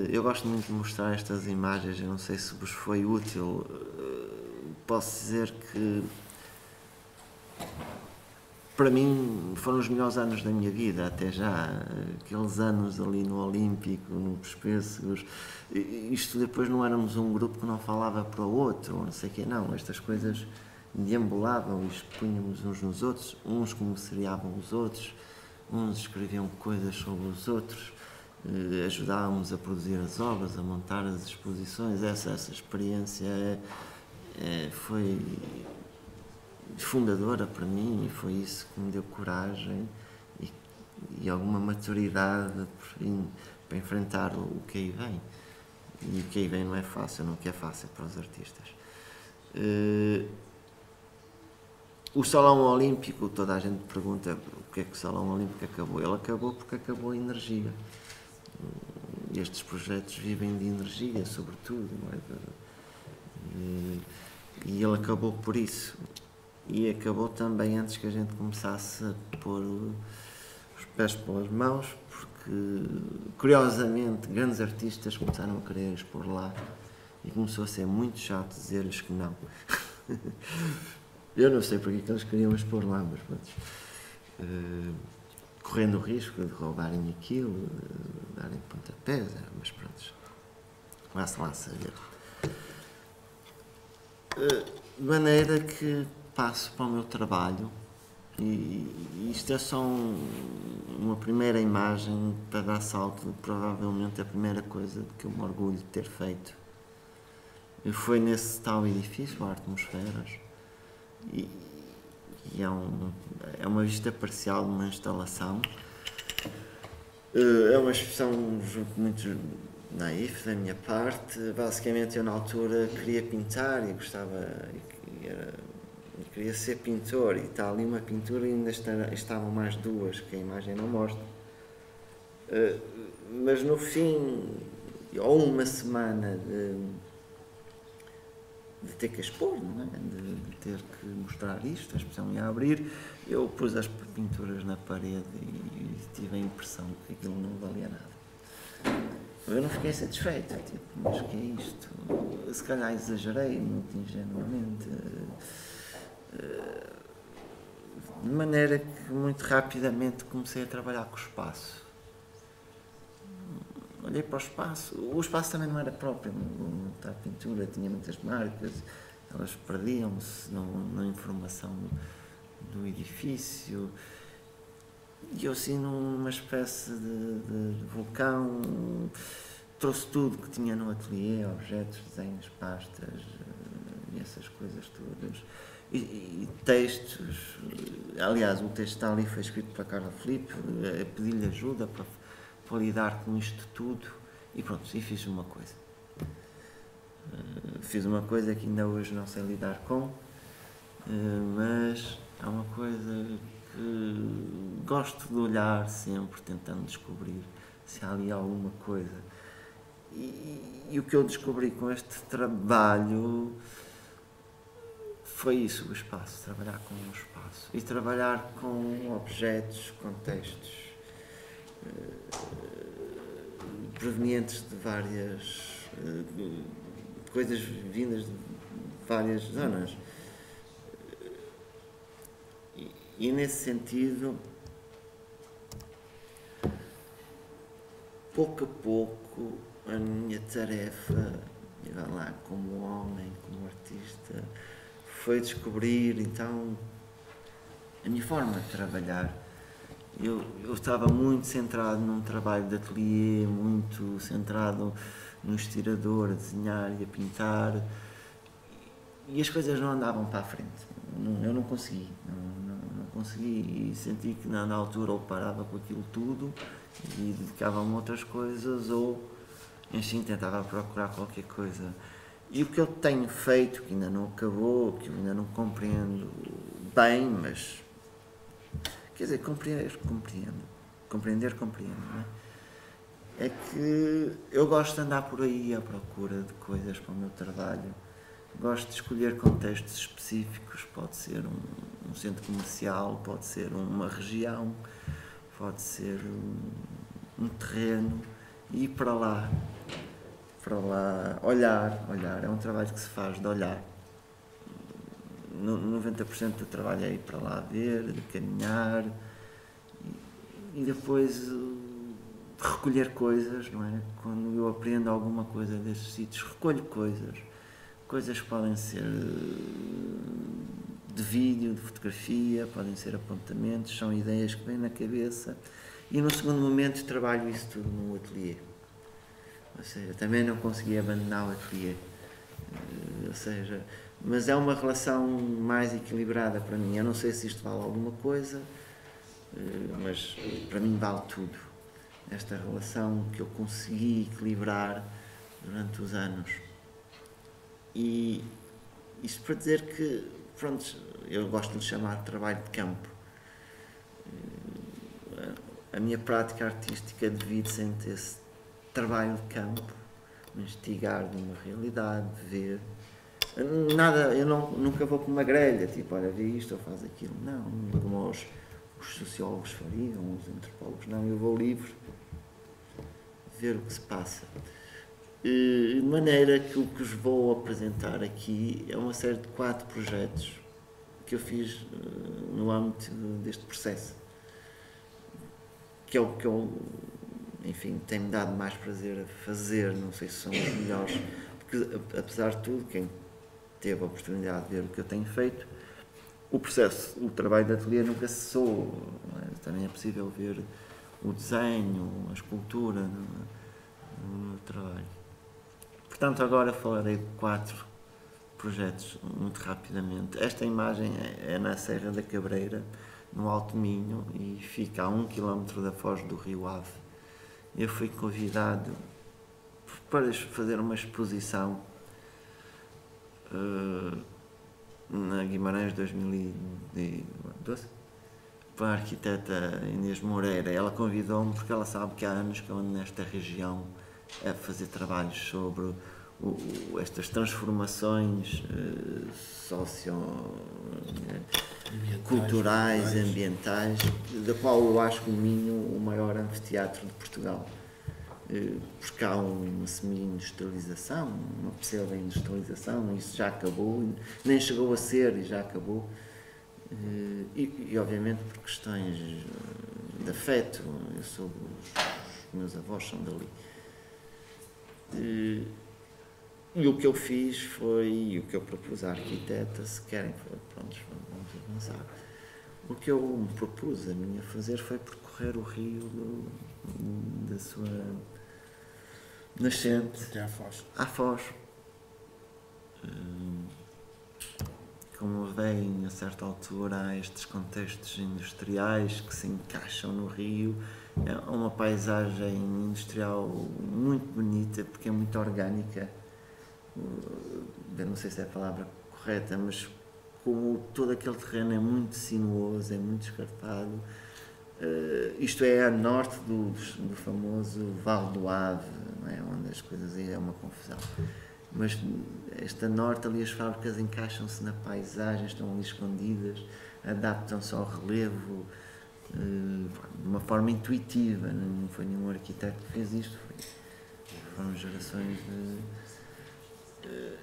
Eu gosto muito de mostrar estas imagens, eu não sei se vos foi útil. eh, Posso dizer que. Para mim foram os melhores anos da minha vida, até já. Aqueles anos ali no Olímpico, nos Pêssegos. I- Isto depois não éramos um grupo que não falava para o outro, ou não sei o quê, não. Estas coisas deambulavam e expunhamos uns nos outros, uns comissariavam os outros, uns escreviam coisas sobre os outros, eh, ajudávamos a produzir as obras, a montar as exposições. Essa, essa experiência é- é- foi fundadora para mim e foi isso que me deu coragem e, e alguma maturidade fim, para enfrentar o, o que aí vem. E o que aí vem não é fácil, não que é fácil para os artistas. Eh, o Salão Olímpico, toda a gente pergunta o que é que o Salão Olímpico acabou. Ele acabou porque acabou a energia. Estes projetos vivem de energia, sobretudo. Não é? E, e ele acabou por isso. E acabou também antes que a gente começasse a pôr os pés pelas mãos, porque, curiosamente, grandes artistas começaram a querer expor lá e começou a ser muito chato dizer-lhes que não. Eu não sei porque é que eles queriam expor lá, mas pronto. Eh, correndo o risco de roubarem aquilo, de darem pontapés, mas pronto. Vá-se lá saber. Eh, De maneira que passo para o meu trabalho e, isto é só um- uma primeira imagem para dar salto provavelmente a primeira coisa que eu me orgulho de ter feito. E foi nesse tal edifício, a Atmosferas, e, e é, um, é uma vista parcial de uma instalação. Eh, É uma expressão muito naif da minha parte. Basicamente, eu na altura queria pintar e gostava. E, era- queria ser pintor, e está ali uma pintura e ainda estavam mais duas, que a imagem não mostra. Eh, Mas no fim, ou uma semana de, de ter que expor, é? de, de ter que mostrar isto, a expressão ia abrir, eu pus as pinturas na parede e, tive a impressão que aquilo não valia nada. Eu não fiquei satisfeito, tipo, mas que é isto? Se calhar exagerei muito ingenuamente. De maneira que muito rapidamente comecei a trabalhar com o espaço. olhei para o espaço. O espaço também não era próprio, a pintura, tinha muitas marcas, elas perdiam-se na informação do edifício. E eu assim numa espécie de, de, de vulcão, trouxe tudo que tinha no ateliê, objetos, desenhos, pastas eh, e essas coisas todas. E, textos, aliás, o texto está ali, foi escrito para Carla Felipe, eh, pedi-lhe ajuda para, para lidar com isto tudo e pronto, e fiz uma coisa. Uh, fiz uma coisa que ainda hoje não sei lidar com, uh, mas é uma coisa que gosto de olhar sempre, tentando descobrir se há ali alguma coisa. E, e o que eu descobri com este trabalho foi isso, o espaço, trabalhar com o espaço e trabalhar com objetos, contextos uh, provenientes de várias uh, coisas vindas de várias zonas. E, e nesse sentido, pouco a pouco, a minha tarefa, lá, como homem, como artista, foi descobrir então a minha forma de trabalhar. Eu, eu estava muito centrado num trabalho de ateliê, muito centrado no estirador, a desenhar e a pintar, e as coisas não andavam para a frente. Eu não consegui, não, não, não consegui e senti que na, na altura ou parava com aquilo tudo e dedicava-me a outras coisas ou, enfim, tentava procurar qualquer coisa e o que eu tenho feito, que ainda não acabou, que eu ainda não compreendo bem, mas. Quer dizer, compreender, compreendo. Compreender, compreendo, não é? É que eu gosto de andar por aí à procura de coisas para o meu trabalho. Gosto de escolher contextos específicos, pode ser um, um centro comercial, pode ser uma região, pode ser um, um terreno e ir para lá para lá olhar, olhar, é um trabalho que se faz de olhar. 90% do trabalho é ir para lá ver, de caminhar e, e depois uh, recolher coisas, não é? Quando eu aprendo alguma coisa desses sítios, recolho coisas. Coisas que podem ser uh, de vídeo, de fotografia, podem ser apontamentos, são ideias que vêm na cabeça e no segundo momento trabalho isso tudo no ateliê. Ou seja, também não consegui abandonar o ateliê. Eh, ou seja, mas é uma relação mais equilibrada para mim. Eu não sei se isto vale alguma coisa, eh, mas para mim vale tudo. Esta relação que eu consegui equilibrar durante os anos. E isto para dizer que, pronto, eu gosto de chamar de trabalho de campo. Eh, a minha prática artística divide-se entre esse trabalho de campo, investigar de uma realidade, ver. Nada, eu não, nunca vou com uma grelha, tipo, olha, vê isto ou faz aquilo. Não, como os, os sociólogos fariam, os antropólogos, não, eu vou livre ver o que se passa. De maneira que o que vos vou apresentar aqui é uma série de quatro projetos que eu fiz eh, no âmbito deste processo, que é o que eu enfim, tem-me dado mais prazer a fazer, não sei se são os melhores, porque apesar de tudo, quem teve a oportunidade de ver o que eu tenho feito, o processo, o trabalho de ateliê nunca cessou, é? também é possível ver o desenho, a escultura no, no trabalho. Portanto, agora falarei de quatro projetos muito rapidamente. Esta imagem é, é na Serra da Cabreira, no Alto Minho, e fica a um quilómetro da foz do Rio Ave eu fui convidado para fazer uma exposição uh, na Guimarães 2012 para a arquiteta Inês Moreira. Ela convidou-me porque ela sabe que há anos que eu ando nesta região a fazer trabalhos sobre o, estas transformações uh, socio ambientais, culturais, ambientais, da qual eu acho que o Minho o maior anfiteatro de Portugal. Uh, porque há uma semi-industrialização, uma pseudo-industrialização, isso já acabou, nem chegou a ser e já acabou. Uh, e, e, obviamente por questões de afeto, eu sou, os meus avós são dali. E o que eu fiz foi, o que eu propus à arquiteta, se querem, foi, pronto, vamos avançar. O que eu me propus a mim a fazer foi percorrer o rio do, da sua nascente Até à foz. à Foz. Hum, Como vem a certa altura há estes contextos industriais que se encaixam no rio, é uma paisagem industrial muito bonita porque é muito orgânica. Uh, Eu não sei se é a palavra correta, mas como todo aquele terreno é muito sinuoso, é muito escarpado, eh, isto é a norte do, do famoso Val do Ave, é? onde as coisas é uma confusão. Mas esta norte ali as fábricas encaixam-se na paisagem, estão ali escondidas, adaptam-se ao relevo eh, de uma forma intuitiva, não foi nenhum arquiteto que fez isto, foi, foram gerações de. Eh,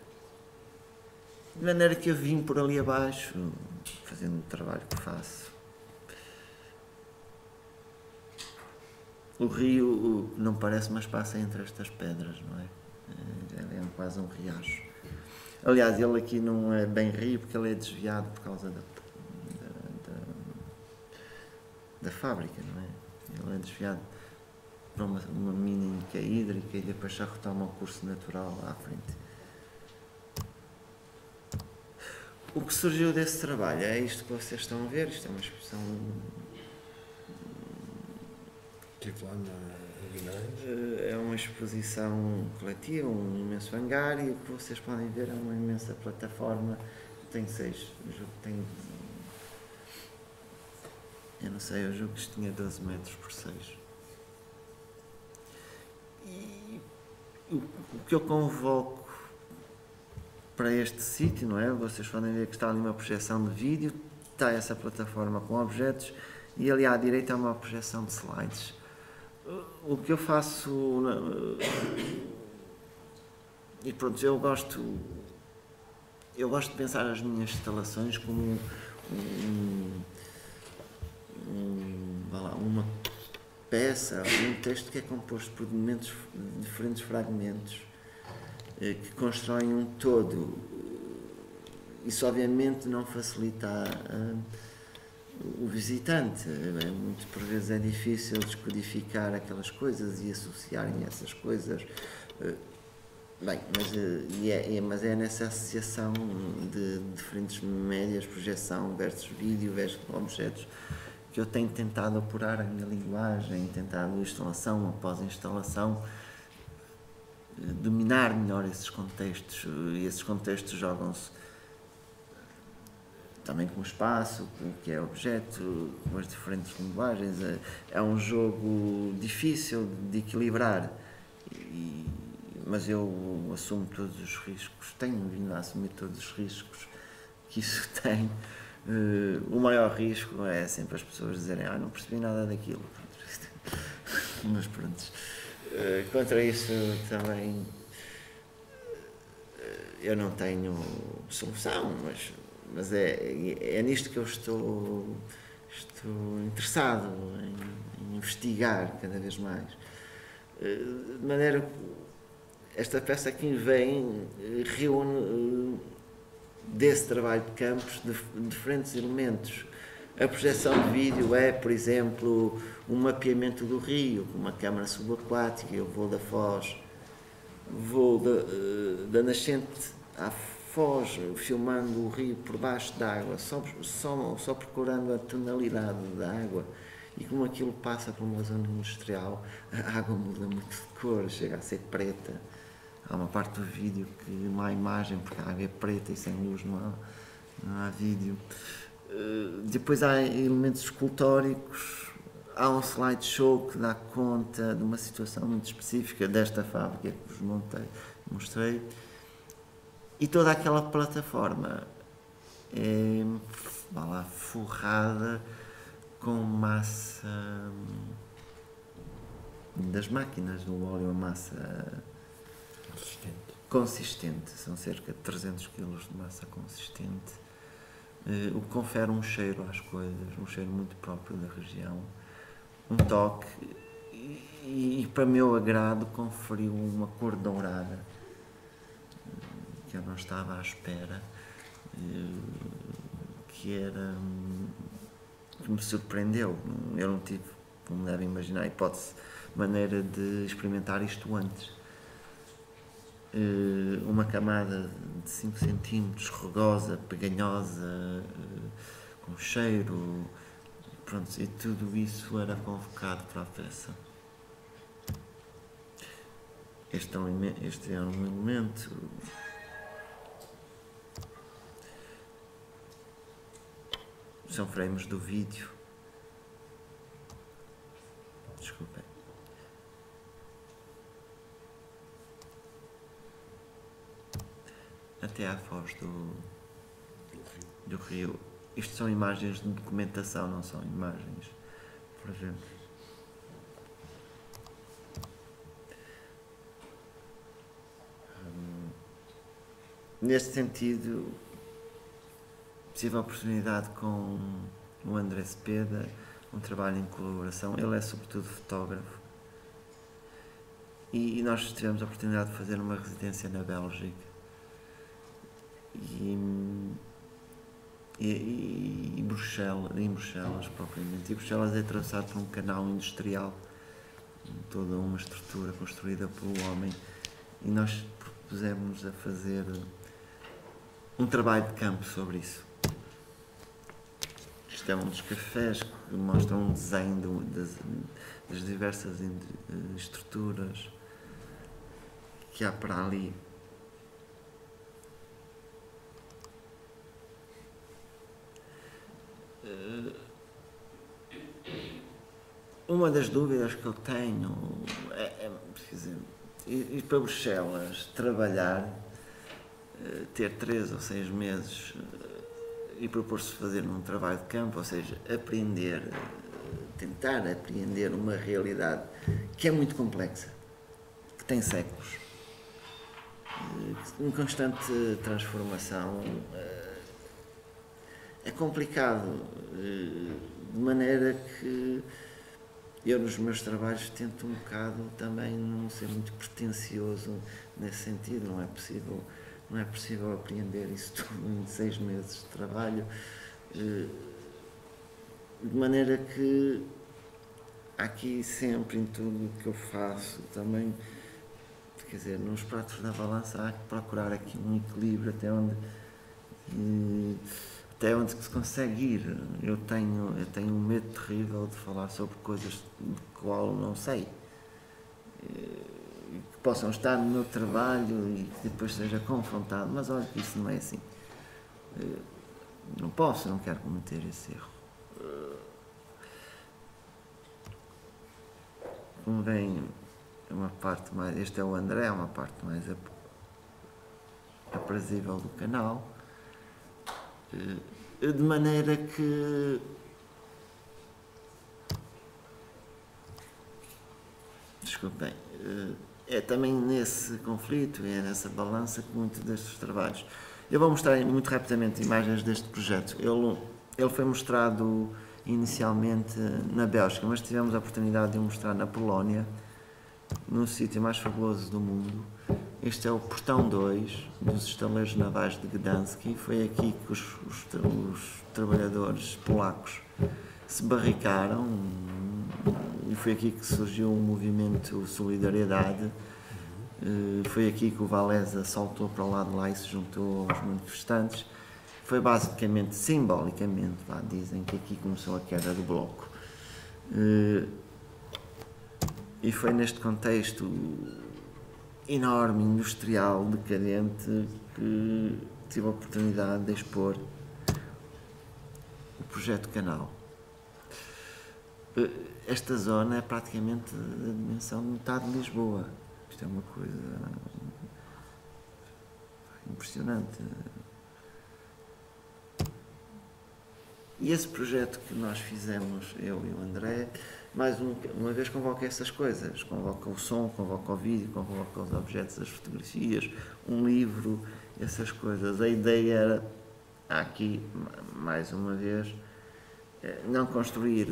de maneira que eu vim por ali abaixo, fazendo o trabalho que faço. O rio não parece, mas passa entre estas pedras, não é? É, é quase um riacho. Aliás, ele aqui não é bem rio porque ele é desviado por causa da, da, da, da fábrica, não é? Ele é desviado para uma, uma mina que é hídrica e depois já retoma o curso natural à frente. O que surgiu desse trabalho é isto que vocês estão a ver, isto é uma expressão Estive lá na Guimarães. Eh, É uma exposição coletiva, um imenso hangar e o que vocês podem ver é uma imensa plataforma. Tem seis, tem. Eu não sei, eu julgo que isto tinha 12 metros por 6. E o que eu convoco para este sítio, não é? Vocês podem ver que está ali uma projeção de vídeo, está essa plataforma com objetos e ali à direita há uma projeção de slides o que eu faço e pronto, eu gosto eu gosto de pensar as minhas instalações como um, um- lá, uma peça, um texto que é composto por diferentes fragmentos que constroem um todo. Isso obviamente não facilita a- o visitante. É muito, por vezes é difícil descodificar aquelas coisas e associarem essas coisas. Eh, Bem, mas, eh, é, é- mas é nessa associação de diferentes médias, projeção versus vídeo versus objetos, que eu tenho tentado apurar a minha linguagem, tentado instalação após instalação, eh, dominar melhor esses contextos. eh, E esses contextos jogam-se também com o espaço, com o que é objeto, com as diferentes linguagens. É, é um jogo difícil de equilibrar, e- mas eu assumo todos os riscos, tenho vindo a assumir todos os riscos que isso tem. Eh, o maior risco é sempre as pessoas dizerem, ah, não percebi nada daquilo. mas pronto. Eh, contra isso também eh, eu não tenho solução, mas mas é, é nisto que eu estou, estou interessado em, em investigar cada vez mais. Eh, De maneira que esta peça aqui vem, reúne desse trabalho de campos dif- diferentes elementos. A projeção de vídeo é, por exemplo, um mapeamento do rio, uma câmara subaquática, eu vou da Foz, vou da, eh, da nascente à Foz, filmando o rio por baixo d'água, só, só, só procurando a tonalidade da água. E como aquilo passa por uma zona industrial, a água muda muito de cor, chega a ser preta. Há uma parte do vídeo que não há imagem, porque a água é preta e sem luz não há, não há vídeo. Eh, Depois há elementos escultóricos, há um slideshow que dá conta de uma situação muito específica desta fábrica que vos montei, mostrei. E toda aquela plataforma é lá, forrada com massa hum, das máquinas do óleo, a massa Resistente. consistente, são cerca de 300 kg de massa consistente, o que confere um cheiro às coisas, um cheiro muito próprio da região, um toque, e, e para meu agrado conferiu uma cor dourada que eu não estava à espera, que era que me surpreendeu. Eu não tive, como devem imaginar, hipótese, maneira de experimentar isto antes. Uma camada de 5 centímetros, rugosa, peganhosa, com cheiro, pronto, e tudo isso era convocado para a peça. Este é um, este é um elemento são frames do vídeo. Desculpem. Até à foz do, do rio. Isto são imagens de documentação, não são imagens, por exemplo. Hum, neste sentido, tive a oportunidade com o André Cepeda, um trabalho em colaboração. Ele é sobretudo fotógrafo. E, e nós tivemos a oportunidade de fazer uma residência na Bélgica. E, e, e Bruxelas, em Bruxelas propriamente. E Bruxelas é atravessado por um canal industrial, toda uma estrutura construída pelo homem. E nós propusemos a fazer um trabalho de campo sobre isso. Isto é um dos cafés que mostra um desenho das, das diversas estruturas que há para ali. Uma das dúvidas que eu tenho é, é dizer, ir para Bruxelas trabalhar, eh, ter três ou seis meses e propor-se fazer um trabalho de campo, ou seja, aprender, tentar apreender uma realidade que é muito complexa, que tem séculos, em constante transformação. É complicado, eh, de maneira que eu nos meus trabalhos tento um bocado também não ser muito pretencioso nesse sentido, não é possível não é possível apreender isso tudo em seis meses de trabalho. Eh, de maneira que aqui sempre em tudo que eu faço também, quer dizer, nos pratos da balança há que procurar aqui um equilíbrio até onde eh, até onde se consegue ir. Eu tenho, eu tenho um medo terrível de falar sobre coisas de qual não sei. Eh, possam estar no meu trabalho e que depois seja confrontado, mas olha que isso não é assim. Eh, não posso, não quero cometer esse erro. Como vem uma parte mais. Este é o André, uma parte mais aprazível do canal. Eh, de maneira que desculpem, eh, é também nesse conflito, é nessa balança que muitos destes trabalhos. Eu vou mostrar muito rapidamente imagens deste projeto. Ele, ele foi mostrado inicialmente na Bélgica, mas tivemos a oportunidade de o mostrar na Polónia, no sítio mais fabuloso do mundo. Este é o portão 2 dos estaleiros navais de Gdansk. Foi aqui que os, os, os trabalhadores polacos se barricaram e foi aqui que surgiu o um movimento Solidariedade. Uh, foi aqui que o Valesa saltou para o lado de lá e se juntou aos manifestantes. Foi basicamente, simbolicamente, lá, dizem que aqui começou a queda do bloco. Uh, e foi neste contexto enorme, industrial, decadente, que tive a oportunidade de expor o projeto Canal. Esta zona é praticamente a dimensão de metade de Lisboa. Isto é uma coisa impressionante. E esse projeto que nós fizemos, eu e o André, mais um, uma vez convoca essas coisas, convoca o som, convoca o vídeo, convoca os objetos, as fotografias, um livro, essas coisas. A ideia era, aqui, mais uma vez, eh, não construir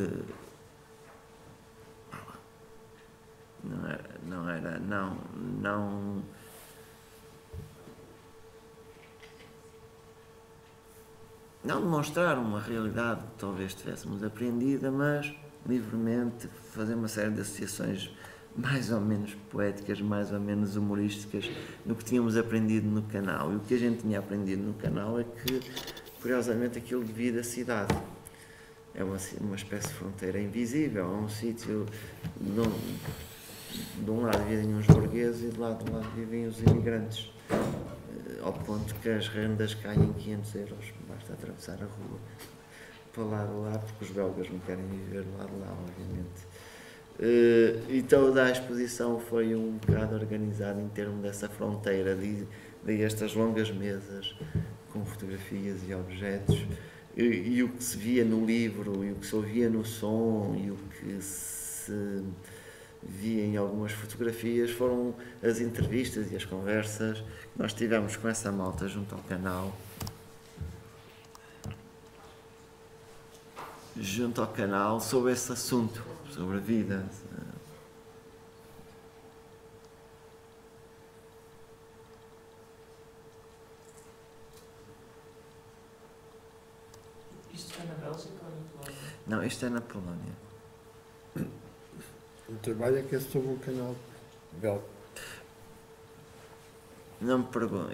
Não era, não era, não, não. Não demonstrar uma realidade que talvez tivéssemos aprendida, mas livremente fazer uma série de associações mais ou menos poéticas, mais ou menos humorísticas no que tínhamos aprendido no canal. E o que a gente tinha aprendido no canal é que, curiosamente, aquilo divide a cidade. É uma, uma espécie de fronteira invisível, é um sítio de de um lado vivem os burgueses e do lado, do lado vivem os imigrantes. Eh, ao ponto que as rendas caem em 500 euros, basta atravessar a rua para lá de lá, porque os belgas não querem viver lá de lá, obviamente. E toda a exposição foi um bocado organizada em termos dessa fronteira, de, de estas longas mesas com fotografias e objetos, e, e, o que se via no livro, e o que se ouvia no som, e o que se via em algumas fotografias foram as entrevistas e as conversas que nós tivemos com essa malta junto ao canal. Junto ao canal sobre esse assunto sobre a vida. Isto é na Bélgica ou na Polónia? Não, isto é na Polónia. O trabalho é que é sobre o canal belga. Não me pergunto,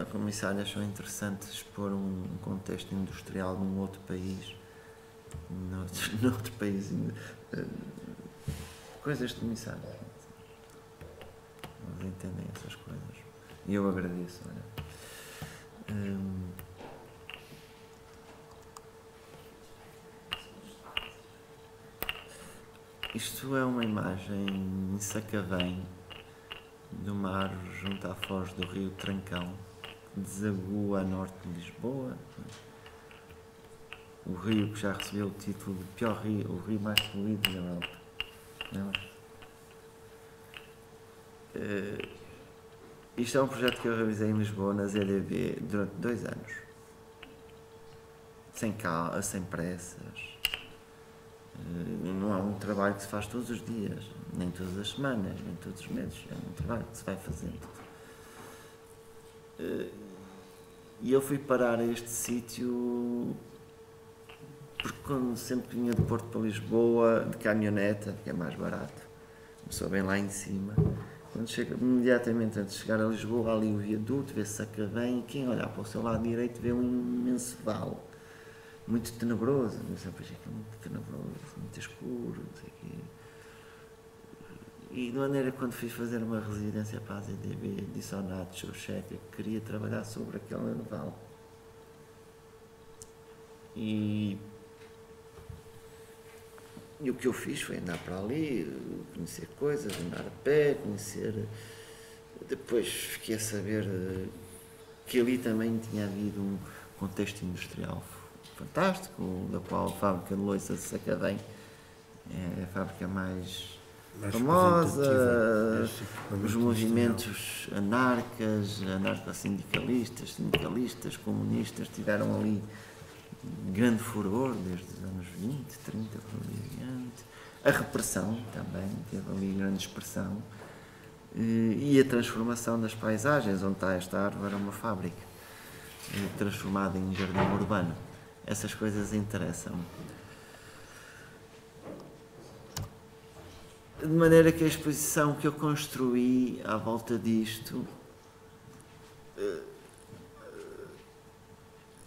a comissária achou interessante expor um contexto industrial num outro país, noutro, noutro país coisas de missão. Eles entendem essas coisas. E eu agradeço. Olha. Hum, isto é uma imagem em Sacavém, do mar junto à foz do rio Trancão, que desagua a norte de Lisboa o rio que já recebeu o título de pior rio, o rio mais poluído da Europa. Uh, isto é um projeto que eu realizei em Lisboa, na ZDB, durante dois anos. Sem calma, sem pressas. Uh, não é um trabalho que se faz todos os dias, nem todas as semanas, nem todos os meses. É um trabalho que se vai fazendo. Uh, e eu fui parar a este sítio porque quando sempre vinha de Porto para Lisboa, de caminhoneta, que é mais barato, começou bem lá em cima. Quando chega, imediatamente antes de chegar a Lisboa, ali o viaduto, vê-se Sacavém, e quem olhar para o seu lado direito vê um imenso vale, muito tenebroso. Eu sempre achei que é muito tenebroso, muito escuro, não sei o quê. E de maneira quando fui fazer uma residência para a ZDB, disse ao Nato, seu chefe, que queria trabalhar sobre aquele vale. E e o que eu fiz foi andar para ali, conhecer coisas, andar a pé, conhecer. Depois fiquei a saber eh, que ali também tinha havido um contexto industrial fantástico, da qual a fábrica de Loiça de Sacadém é a fábrica mais, mais famosa, os movimentos anarcas, anarco-sindicalistas, sindicalistas, comunistas tiveram ali grande furor desde os anos 20, 30 por adiante. A repressão também teve ali grande expressão. E a transformação das paisagens, onde está esta árvore, era uma fábrica, eh, transformada em jardim urbano. Essas coisas interessam. De maneira que a exposição que eu construí à volta disto eh,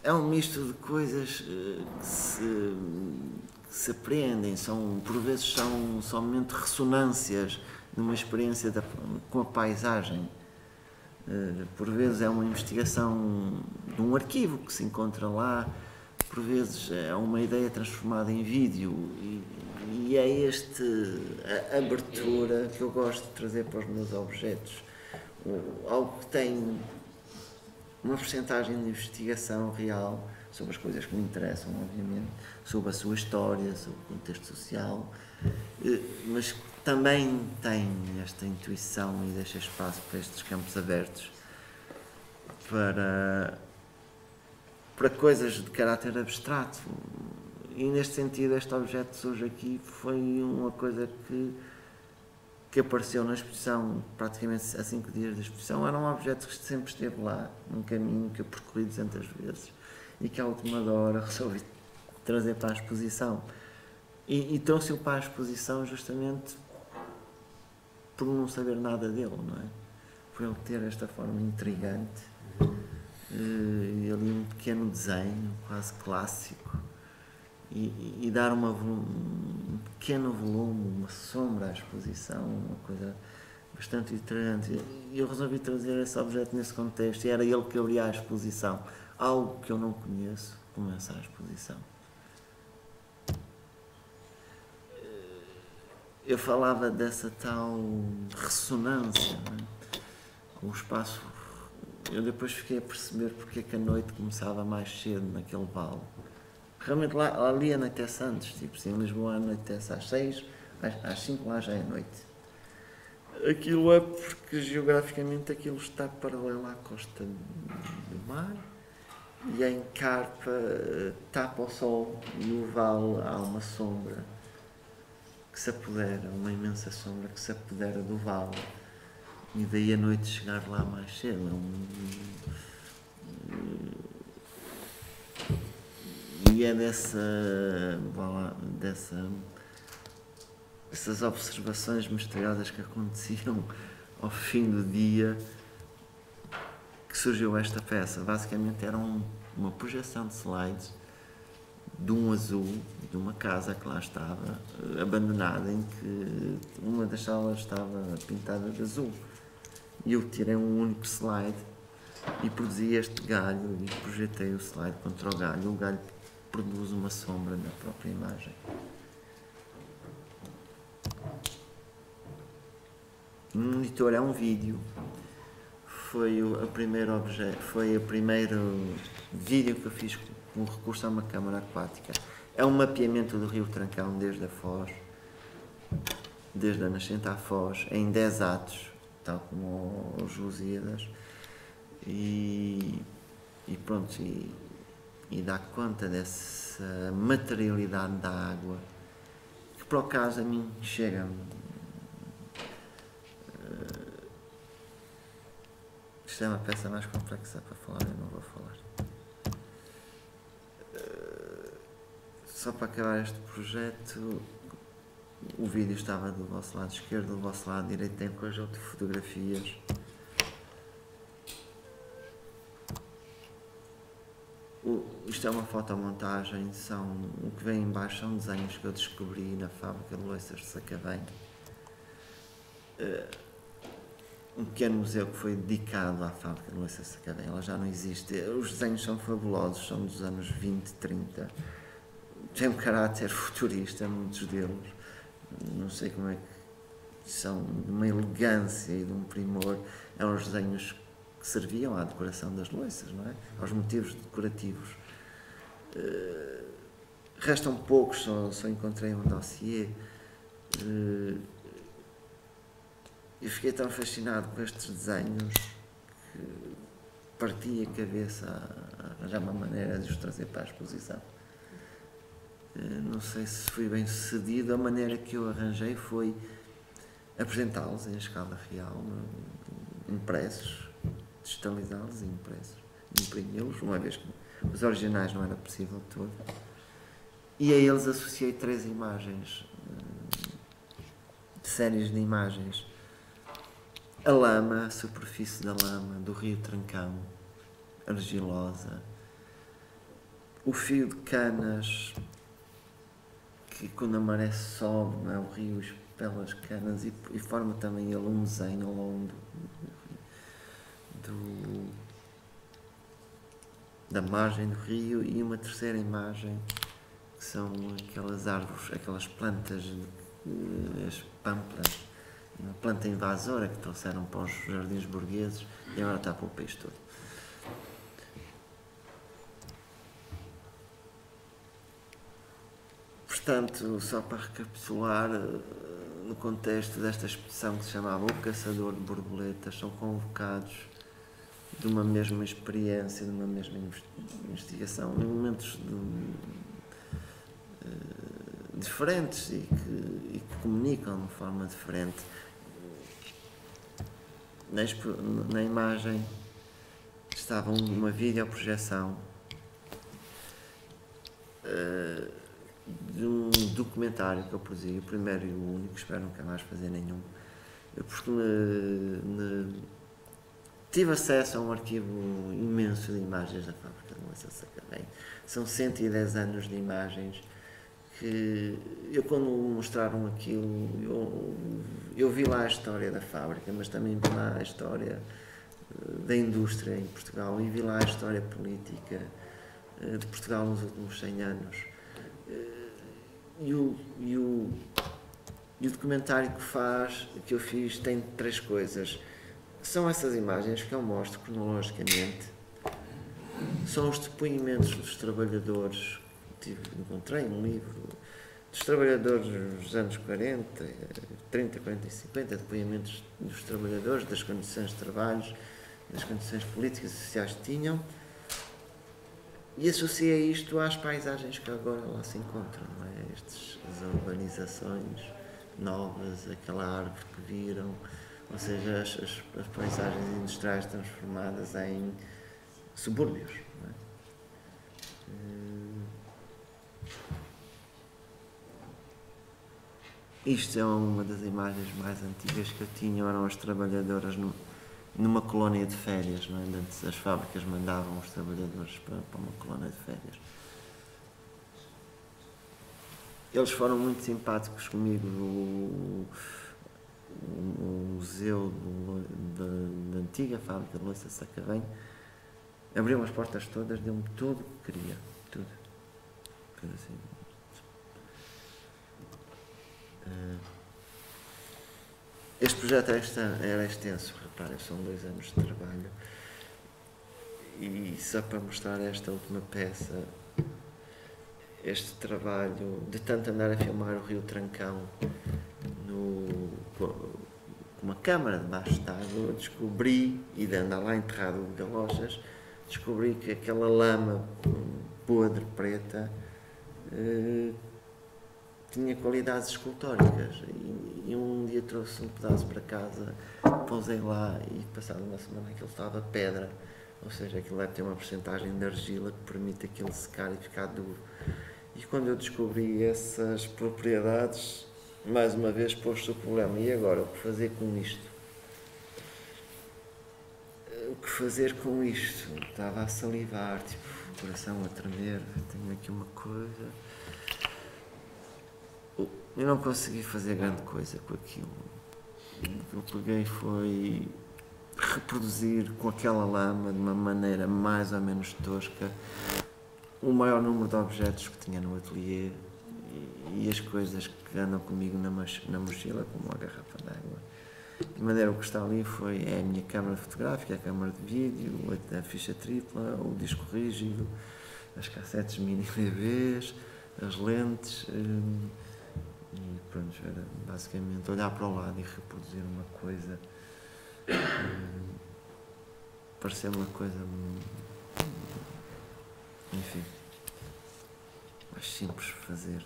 é um misto de coisas eh, que se, que se apreendem, são, por vezes são somente ressonâncias de uma experiência da, com a paisagem. Eh, por vezes é uma investigação de um arquivo que se encontra lá, por vezes é uma ideia transformada em vídeo e, e é este a abertura que eu gosto de trazer para os meus objetos. Algo que tem uma porcentagem de investigação real sobre as coisas que me interessam, obviamente, sobre a sua história, sobre o contexto social, eh, mas também tem esta intuição e deixa espaço para estes campos abertos para, para coisas de caráter abstrato. E neste sentido, este objeto surge aqui foi uma coisa que que apareceu na exposição, praticamente há cinco dias da exposição, era um objeto que sempre esteve lá, num caminho que eu percorri 200 vezes e que à última hora resolvi trazer para a exposição. E, e trouxe-o para a exposição justamente por não saber nada dele, não é? Por ele ter esta forma intrigante, e ali um pequeno desenho, quase clássico, e, e dar uma, um pequeno volume, uma sombra à exposição, uma coisa bastante interessante. E eu resolvi trazer esse objeto nesse contexto, e era ele que abria a exposição. Algo que eu não conheço começa a exposição. Eu falava dessa tal ressonância, é? o espaço. Eu depois fiquei a perceber porque é que a noite começava mais cedo naquele vale Realmente lá, ali anoitece antes, tipo, se em Lisboa anoitece às 6, às, às 5 lá já é noite. Aquilo é porque geograficamente aquilo está paralelo à costa do mar e em Carpa tapa o sol e o vale há uma sombra que se apodera, uma imensa sombra que se apodera do vale e daí a noite chegar lá mais cedo. É um, e é dessa, dessa, dessas observações misteriosas que aconteciam ao fim do dia que surgiu esta peça. Basicamente era um, uma projeção de slides de um azul de uma casa que lá estava abandonada em que uma das salas estava pintada de azul e eu tirei um único slide e produzi este galho e projetei o slide contra o galho o galho produz uma sombra na própria imagem. Um monitor é um vídeo. Foi o a primeiro objeto, foi o primeiro vídeo que eu fiz com recurso a uma câmara aquática. É um mapeamento do Rio Trancão desde a Foz, desde a nascente à Foz, em 10 atos, tal como os Lusíadas. E, e pronto, e e dá conta dessa materialidade da água que por acaso a mim chega uh, isto é uma peça mais complexa para falar, eu não vou falar. Uh, só para acabar este projeto, o vídeo estava do vosso lado esquerdo, do vosso lado direito tem um conjunto de fotografias Isto é uma fotomontagem, são, o que vem embaixo são desenhos que eu descobri na fábrica de loiças de Sacavém. Uh, um pequeno museu que foi dedicado à fábrica de loiças de Sacavém, ela já não existe. Os desenhos são fabulosos, são dos anos 20, 30. Tem um caráter futurista, muitos deles. Não sei como é que são de uma elegância e de um primor. Eram os desenhos que serviam à decoração das louças, não é? aos motivos decorativos. Uh, restam poucos, só, só encontrei um dossiê. Uh, eu fiquei tão fascinado com estes desenhos que parti a cabeça a arranjar uma maneira de os trazer para a exposição. Uh, não sei se fui bem sucedido, a maneira que eu arranjei foi apresentá-los em escala real, impressos, digitalizá-los e impressos, imprimi-los, uma vez que os originais não era possível todo. E a eles associei três imagens, de séries de imagens. A lama, a superfície da lama, do rio Trancão, argilosa. O fio de canas, que quando a maré sobe, é? o rio espela as canas e, e forma também ele um desenho ao longo do, da margem do rio e uma terceira imagem que são aquelas árvores, aquelas plantas, eh, as pampas, uma planta invasora que trouxeram para os jardins burgueses e agora está para o país todo. Portanto, só para recapitular, eh, no contexto desta expedição que se chamava O Caçador de Borboletas, são convocados de uma mesma experiência, de uma mesma investigação, em momentos de, uh, diferentes e que, e que, comunicam de forma diferente. na, na imagem estava um- uma videoprojeção eh, de um documentário que eu produzi, o primeiro e o único, espero nunca mais fazer nenhum, porque ne- ne- tive acesso a um arquivo imenso de imagens da fábrica de Melissa Sacavém. São 110 anos de imagens que eu quando mostraram aquilo, eu, eu vi lá a história da fábrica, mas também vi lá a história eh, da indústria em Portugal e vi lá a história política eh, de Portugal nos últimos 100 anos. Eh, E o, e o, e o documentário que faz, que eu fiz, tem três coisas. São essas imagens que eu mostro cronologicamente, são os depoimentos dos trabalhadores, tive, encontrei um livro dos trabalhadores dos anos 40, eh, 30, 40 e 50, depoimentos dos trabalhadores, das condições de trabalho, das condições políticas e sociais que tinham, e associei isto às paisagens que agora lá se encontram, é? Estes, as urbanizações novas, aquela árvore que viram, ou seja, as, as, as paisagens industriais transformadas em subúrbios. Não é? Eh, Isto é uma das imagens mais antigas que eu tinha, eram as trabalhadoras no, numa colónia de férias, não é? Antes as fábricas mandavam os trabalhadores para, para uma colónia de férias. Eles foram muito simpáticos comigo. O, o- museu da, antiga fábrica de Louça Sacavém abriu as portas todas, deu-me tudo o que queria. Tudo. Assim. Eh, Este projeto era extenso, reparem, são dois anos de trabalho. E só para mostrar esta última peça, este trabalho de tanto andar a filmar o Rio Trancão no, com uma câmara debaixo d'água, eu descobri, e de andar lá enterrado de galochas, descobri que aquela lama hum, podre, preta, eh, tinha qualidades escultóricas. E, e um dia trouxe um pedaço para casa, pousei lá e passado uma semana aquilo estava pedra. Ou seja, aquilo deve ter uma porcentagem de argila que permite aquilo secar e ficar duro. E quando eu descobri essas propriedades, mais uma vez pôs-se o problema. E agora, o que fazer com isto? O que fazer com isto? Estava a salivar, tipo, o coração a tremer. Tenho aqui uma coisa. Eu não consegui fazer grande coisa com aquilo. O que eu peguei foi reproduzir com aquela lama de uma maneira mais ou menos tosca o maior número de objetos que tinha no ateliê e, e as coisas que andam comigo na, na mochila, como a garrafa d'água. De maneira o que está ali foi é a minha câmara fotográfica, a câmara de vídeo, a, ficha tripla, o disco rígido, as cassetes mini DVs, as lentes. hum, e pronto, era basicamente olhar para o lado e reproduzir uma coisa. hum, parecer uma coisa. Enfim. Mais simples fazer.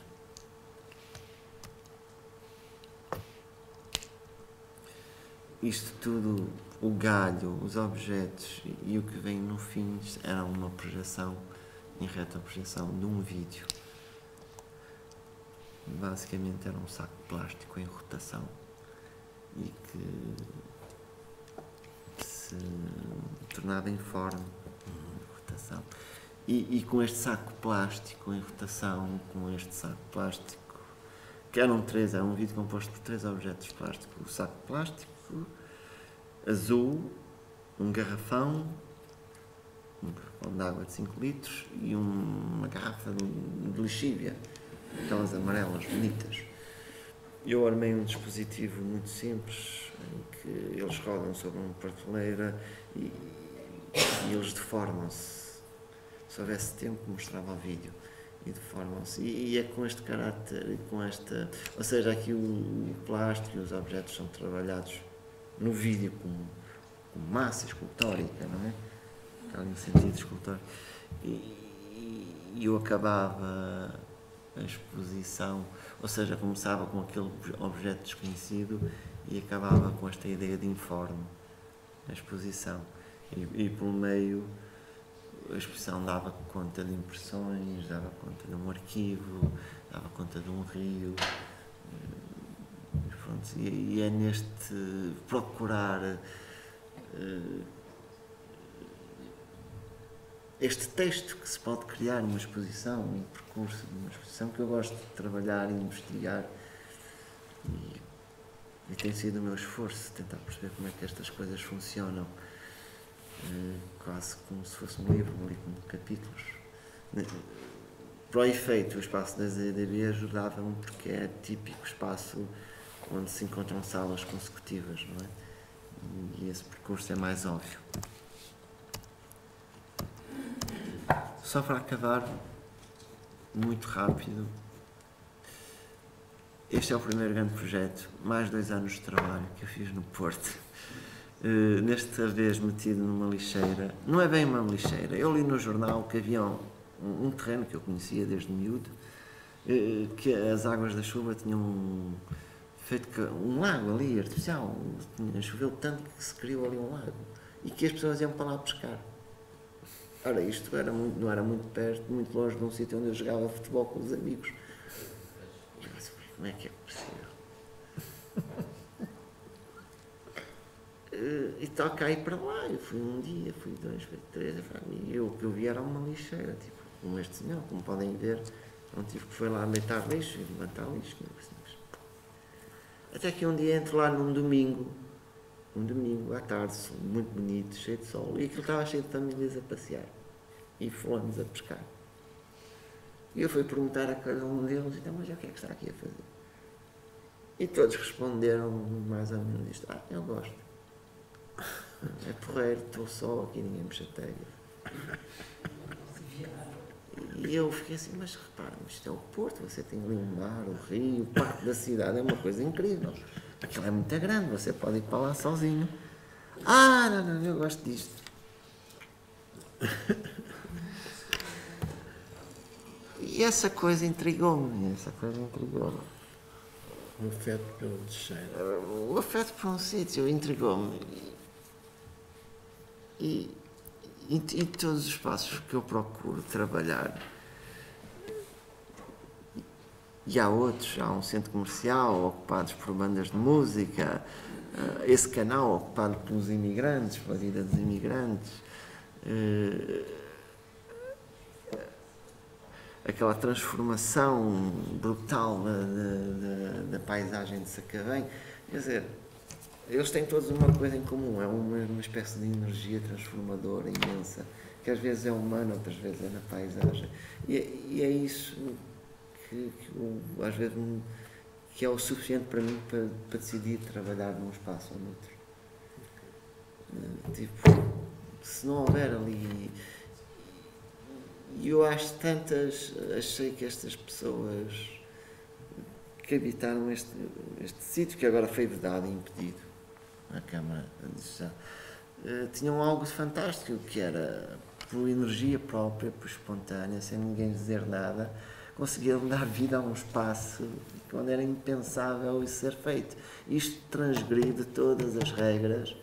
Isto tudo, o galho, os objetos e, o que vem no fim era uma projeção, em reta projeção, de um vídeo. Basicamente era um saco de plástico em rotação e que se tornava informe de rotação. E, e com este saco plástico em rotação, com este saco plástico, que eram três, era um vídeo composto por três objetos de plástico. O saco plástico azul, um garrafão, um garrafão de água de 5 litros e um- uma garrafa de, de lexívia, aquelas amarelas bonitas. Eu armei um dispositivo muito simples, em que eles rodam sobre uma prateleira e, e eles deformam-se. Se houvesse tempo, mostrava o vídeo e deformam-se. E, e é com este caráter, e com esta. Ou seja, aqui o, o plástico e os objetos são trabalhados no vídeo com, com massa escultórica, não é? Ali um sentido escultórico. E, e- e eu acabava a exposição, ou seja, começava com aquele objeto desconhecido e acabava com esta ideia de informe. a exposição. E, e pelo meio a exposição dava conta de impressões, dava conta de um arquivo, dava conta de um rio. E, pronto, e, e é neste procurar uh, este texto que se pode criar numa exposição, um percurso de uma exposição que eu gosto de trabalhar e investigar. E, e tem sido o meu esforço tentar perceber como é que estas coisas funcionam, uh, quase como se fosse um livro, ali com capítulos. Para o efeito, o espaço da ZDB ajudava-me porque é típico espaço onde se encontram salas consecutivas, não é? E esse percurso é mais óbvio. Só para acabar, muito rápido, este é o primeiro grande projeto, mais dois anos de trabalho que eu fiz no Porto. Uh, nesta vez metido numa lixeira, não é bem uma lixeira, eu li no jornal que havia um, um terreno que eu conhecia desde miúdo, uh, que as águas da chuva tinham feito um lago ali, artificial, choveu tanto que se criou ali um lago e que as pessoas iam para lá pescar. Ora, isto era muito, não era muito perto, muito longe de um sítio onde eu jogava futebol com os amigos. Eu como é que é possível? Uh, e toca aí para lá. Eu fui um dia, fui dois, fui três, e eu, o que eu vi era uma lixeira, tipo, como este senhor, como podem ver. Não tive que foi lá deitar lixo e levantar lixo. Até que um dia entro lá num domingo um domingo à tarde, muito bonito, cheio de sol, e aquilo estava cheio de famílias a passear. E fomos a pescar. E eu fui perguntar a cada um deles, então, mas o que é que está aqui a fazer? E todos responderam mais ou menos isto, ah, eu gosto. É porreiro, estou só aqui, ninguém me chateia. E eu fiquei assim, mas repara, isto é o Porto, você tem ali o mar, o rio, o parque da cidade, é uma coisa incrível. Aquilo é muito grande, você pode ir para lá sozinho. Ah, não, não, eu gosto disto. E essa coisa intrigou-me, essa coisa intrigou-me. O afeto pelo lixeiro. O afeto por um sítio intrigou-me. E, e, e todos os espaços que eu procuro trabalhar e há outros, há um centro comercial ocupados por bandas de música, eh, esse canal ocupado pelos imigrantes, pela vida dos imigrantes, eh, aquela transformação brutal da, da, da paisagem de Sacavém. Quer dizer, eles têm todos uma coisa em comum, é uma, uma espécie de energia transformadora imensa, que às vezes é humana, outras vezes é na paisagem. E, e é isso que, que às vezes que é o suficiente para mim para, para decidir trabalhar num espaço ou noutro. Eh, tipo, se não houver ali. E eu acho tantas. Achei que estas pessoas que habitaram este, este sítio, que agora foi vedado e impedido, a Câmara já, uh, tinham algo de fantástico, que era por energia própria, por espontânea, sem ninguém dizer nada conseguiram dar vida a um espaço onde era impensável isso ser feito. Isto transgride todas as regras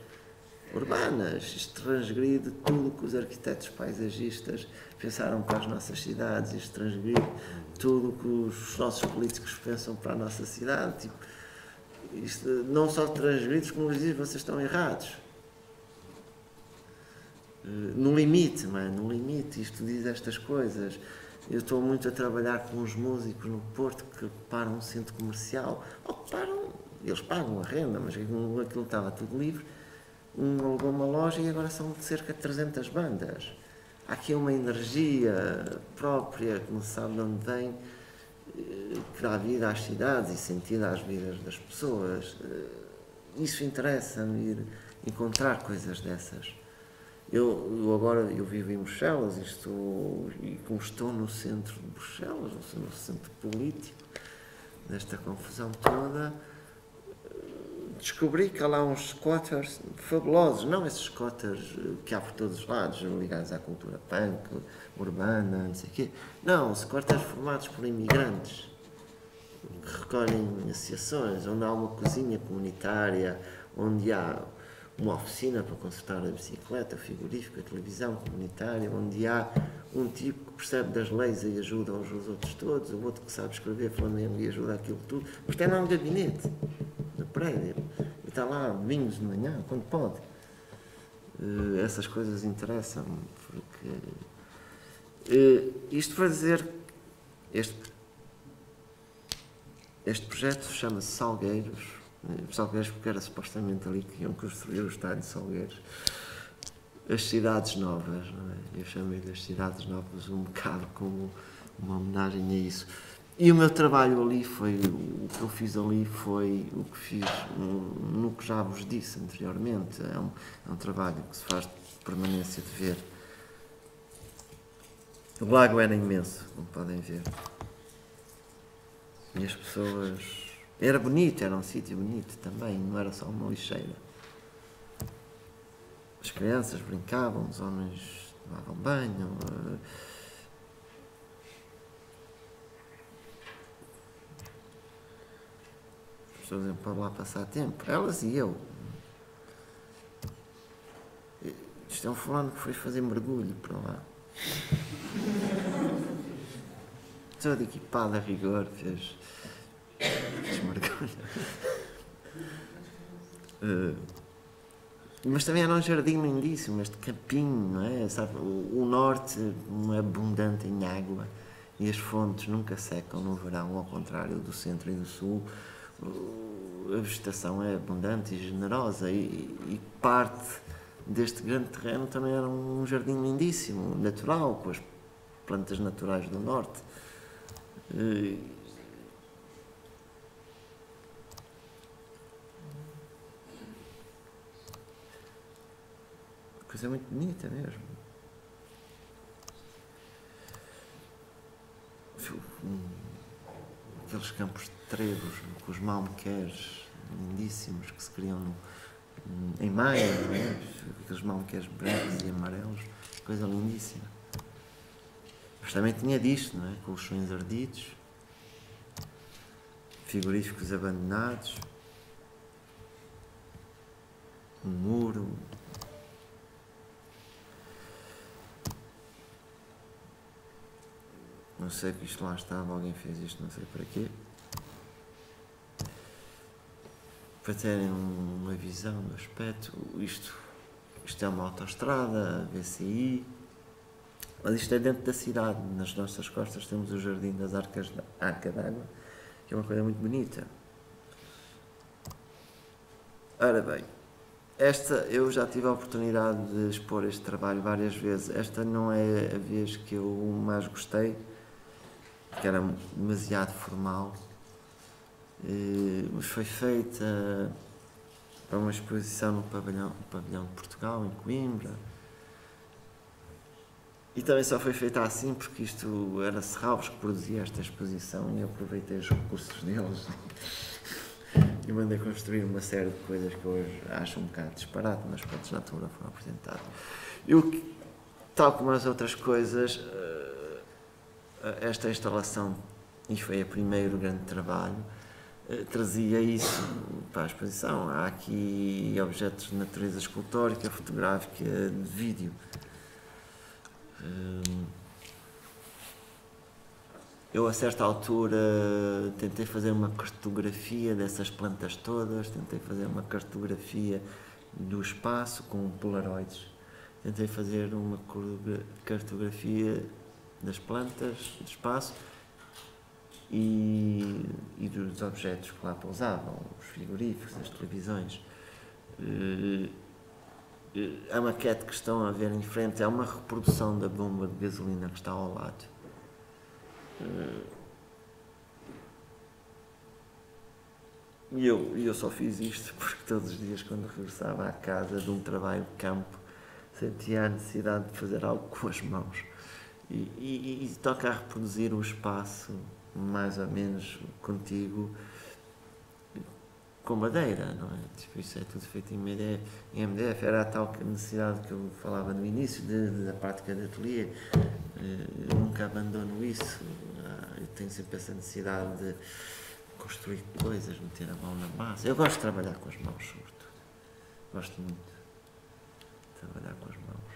urbanas, isto transgride tudo que os arquitetos paisagistas pensaram para as nossas cidades, isto transgride tudo que os nossos políticos pensam para a nossa cidade. Tipo, isto não só transgride, como lhes diz, vocês estão errados. Eh, no limite, mano, no limite, isto diz estas coisas. Eu estou muito a trabalhar com os músicos no Porto que ocuparam um centro comercial. Ocuparam, eles pagam a renda, mas aquilo estava tudo livre. Um alugou uma loja e agora são cerca de 300 bandas. Há aqui uma energia própria que não sabe de onde vem, eh, que dá vida às cidades e sentido às vidas das pessoas. Eh, isso interessa-me ir encontrar coisas dessas. Eu, eu, agora eu vivo em Bruxelas e, estou, e como estou no centro de Bruxelas, no centro político desta confusão toda, descobri que há lá uns squatters fabulosos, não esses squatters que há por todos os lados, ligados à cultura punk, urbana, não sei o quê. Não, squatters formados por imigrantes, que recolhem associações, onde há uma cozinha comunitária, onde há uma oficina para consertar a bicicleta, o frigorífico, a televisão comunitária, onde há um tipo que percebe das leis e ajuda uns aos outros todos, o outro que sabe escrever Flamengo e ajuda aquilo tudo, mas tem lá um gabinete no prédio e está lá domingos de manhã, quando pode. Eh, essas coisas interessam-me, porque eh, isto para dizer este, este projeto chama-se Salgueiros, eh, Salgueiros porque era supostamente ali que iam construir o estádio de Salgueiros. As cidades novas, não é? eu chamei-lhe as cidades novas um bocado como uma homenagem a isso. E o meu trabalho ali foi, o que eu fiz ali foi o que fiz no que já vos disse anteriormente. É um, é um trabalho que se faz de permanência de ver. O lago era imenso, como podem ver. E as pessoas. Era bonito, era um sítio bonito também, não era só uma lixeira. As crianças brincavam, os homens tomavam banho. eh, As pessoas iam para lá passar tempo, elas e eu. Isto é um fulano que foi fazer mergulho para lá. Todo equipado a rigor, fez, fez mergulho. Eh, mas também era um jardim lindíssimo, este campinho, não é? Sabe, o, o norte é abundante em água e as fontes nunca secam no verão, ao contrário do centro e do sul. O- A vegetação é abundante e generosa e, e parte deste grande terreno também era um jardim lindíssimo, natural, com as plantas naturais do norte. Coisa muito bonita mesmo. Aqueles campos de trevos com os malmequeres lindíssimos que se criam no, em maio, não é? aqueles malmequeres brancos e amarelos, coisa lindíssima. Mas também tinha disto, não é? Sonhos ardidos, frigoríficos abandonados, um muro. Não sei que isto lá estava, alguém fez isto, não sei para quê. Para terem uma visão do aspecto, isto, isto é uma autoestrada, VCI, mas isto é dentro da cidade. Nas nossas costas temos o Jardim das Arcas da Arca d'Água, que é uma coisa muito bonita. Ora bem, esta eu já tive a oportunidade de expor este trabalho várias vezes. Esta não é a vez que eu mais gostei, que era demasiado formal, mas foi feita para uma exposição no pavilhão, no pavilhão de Portugal, em Coimbra. E também só foi feita assim porque isto era Serralves que produzia esta exposição e eu aproveitei os recursos deles e mandei construir uma série de coisas que hoje acho um bocado disparate, mas pronto, na altura foram apresentadas. Que, tal como as outras coisas, eh, esta instalação, e foi o primeiro grande trabalho, eh, trazia isso para a exposição. Há aqui objetos de natureza escultórica, fotográfica, de vídeo. Hum, Eu, a certa altura, tentei fazer uma cartografia dessas plantas todas, tentei fazer uma cartografia do espaço com polaroids, tentei fazer uma cartografia das plantas, do espaço e, e dos objetos que lá pousavam, os frigoríficos, as televisões. Eh, eh, A maquete que estão a ver em frente é uma reprodução da bomba de gasolina que está ao lado. E eu, eu só fiz isto porque todos os dias, quando regressava à casa de um trabalho de campo, sentia a necessidade de fazer algo com as mãos. E, e, e toca a reproduzir o espaço, mais ou menos contigo, com madeira, não é? Tipo, isso é tudo feito em MDF. Em MDF era a tal necessidade que eu falava no início de, de- da prática de ateliê. Eh, Eu nunca abandono isso. Ah, Eu tenho sempre essa necessidade de construir coisas, meter a mão na massa. Eu gosto de trabalhar com as mãos, sobretudo. Gosto muito de trabalhar com as mãos.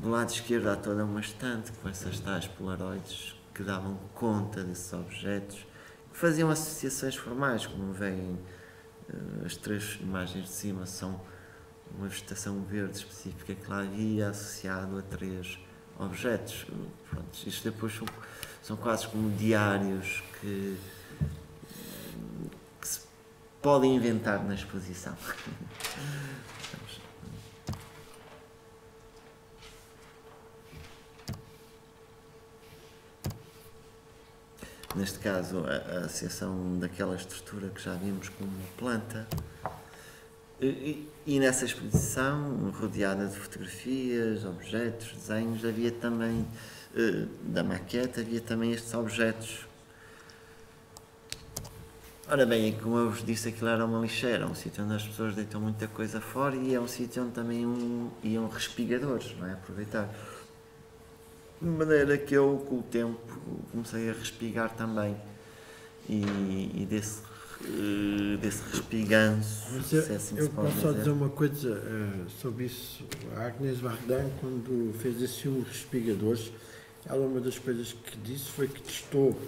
Do lado esquerdo há toda uma estante com essas tais polaroides que davam conta desses objetos, que faziam associações formais, como veem eh, as três imagens de cima são uma vegetação verde específica que lá havia associado a três objetos. Pronto, isto depois são, são quase como diários que, que se podem inventar na exposição. Neste caso, a, associação daquela estrutura que já vimos como planta. E, e, nessa exposição, rodeada de fotografias, objetos, desenhos, havia também, eh, da maquete, havia também estes objetos. Ora bem, como eu vos disse, aquilo era uma lixeira, um sítio onde as pessoas deitam muita coisa fora e é um sítio onde também um, iam respigadores, não é? Aproveitar. De maneira que eu, com o tempo, comecei a respigar também. E, e desse eh, desse respiganço. Mas eu, se assim eu posso dizer. só dizer uma coisa uh, sobre isso. A Agnes Vardan, quando fez esse filme Respigadores, ela uma das coisas que disse foi que testou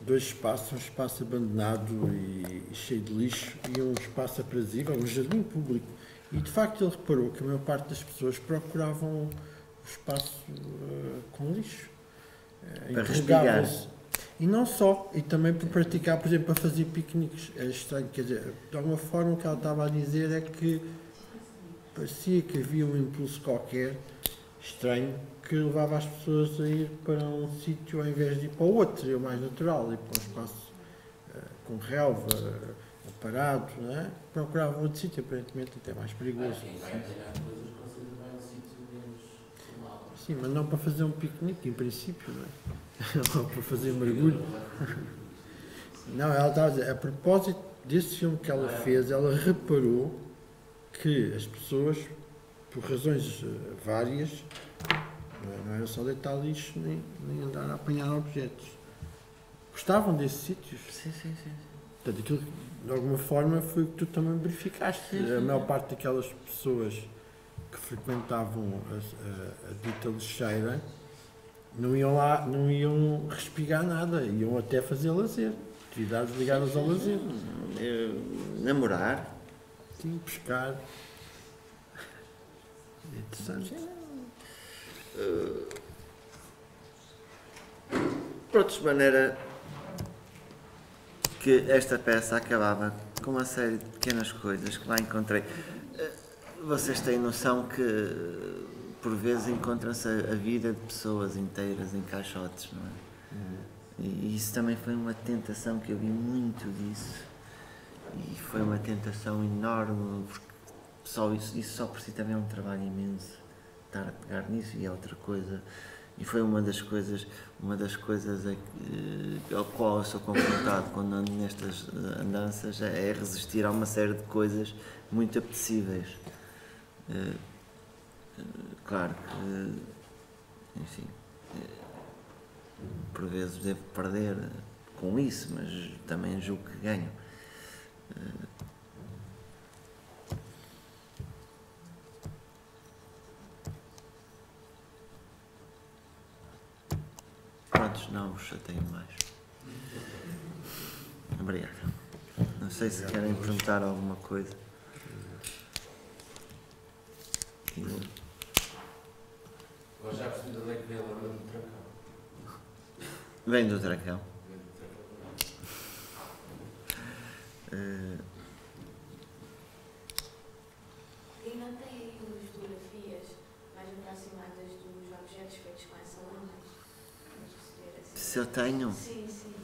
dois espaços, um espaço abandonado e, e cheio de lixo e um espaço aprazível, um jardim público. E de facto ele reparou que a maior parte das pessoas procuravam espaço uh, com lixo. Uh, Para respigar. E não só, e também para praticar, por exemplo, para fazer piqueniques. É estranho, quer dizer, de alguma forma o que ela estava a dizer é que parecia que havia um impulso qualquer, estranho, que levava as pessoas a ir para um sítio ao invés de ir para o outro, seria o mais natural, ir para um espaço uh, com relva, uh, parado, não é? procuravam outro sítio, aparentemente até mais perigoso. Sim, mas não para fazer um piquenique, em princípio, não é? para fazer mergulho. Não, ela estava a dizer, a propósito desse filme que ela fez, ela reparou que as pessoas, por razões eh, várias, não era só deitar lixo nem, nem andar a apanhar objetos. Gostavam desses sítios. Sim, sim, sim. Portanto, aquilo, de alguma forma, foi o que tu também verificaste. Sim, sim, a maior parte daquelas pessoas que frequentavam a, a, a dita lixeira não iam lá, não iam respigar nada, iam até fazer lazer, atividades ligadas ao lazer. namorar. Sim, pescar. É interessante. Uh, pronto, de maneira que esta peça acabava com uma série de pequenas coisas que lá encontrei. Uh, vocês têm noção que por vezes encontra-se a, vida de pessoas inteiras em caixotes, não é? Uhum. E isso também foi uma tentação que eu vi muito disso. E foi uma tentação enorme, porque só isso, isso só por si também é um trabalho imenso, estar a pegar nisso e é outra coisa. E foi uma das coisas, uma das coisas a, que, ao qual eu sou confrontado quando ando nestas andanças, é, é resistir a uma série de coisas muito apetecíveis. Uh, claro que, enfim, por vezes devo perder com isso, mas também julgo que ganho. Prontos, não vos chateio mais. Obrigado. Não sei se querem perguntar alguma coisa. Agora já percebi de onde é que vem a lâmina do tracão. Vem do tracão. Uh... E não tem aí umas fotografias mais aproximadas dos objetos feitos com essa lâmina? Assim. Se eu tenho? Sim, sim.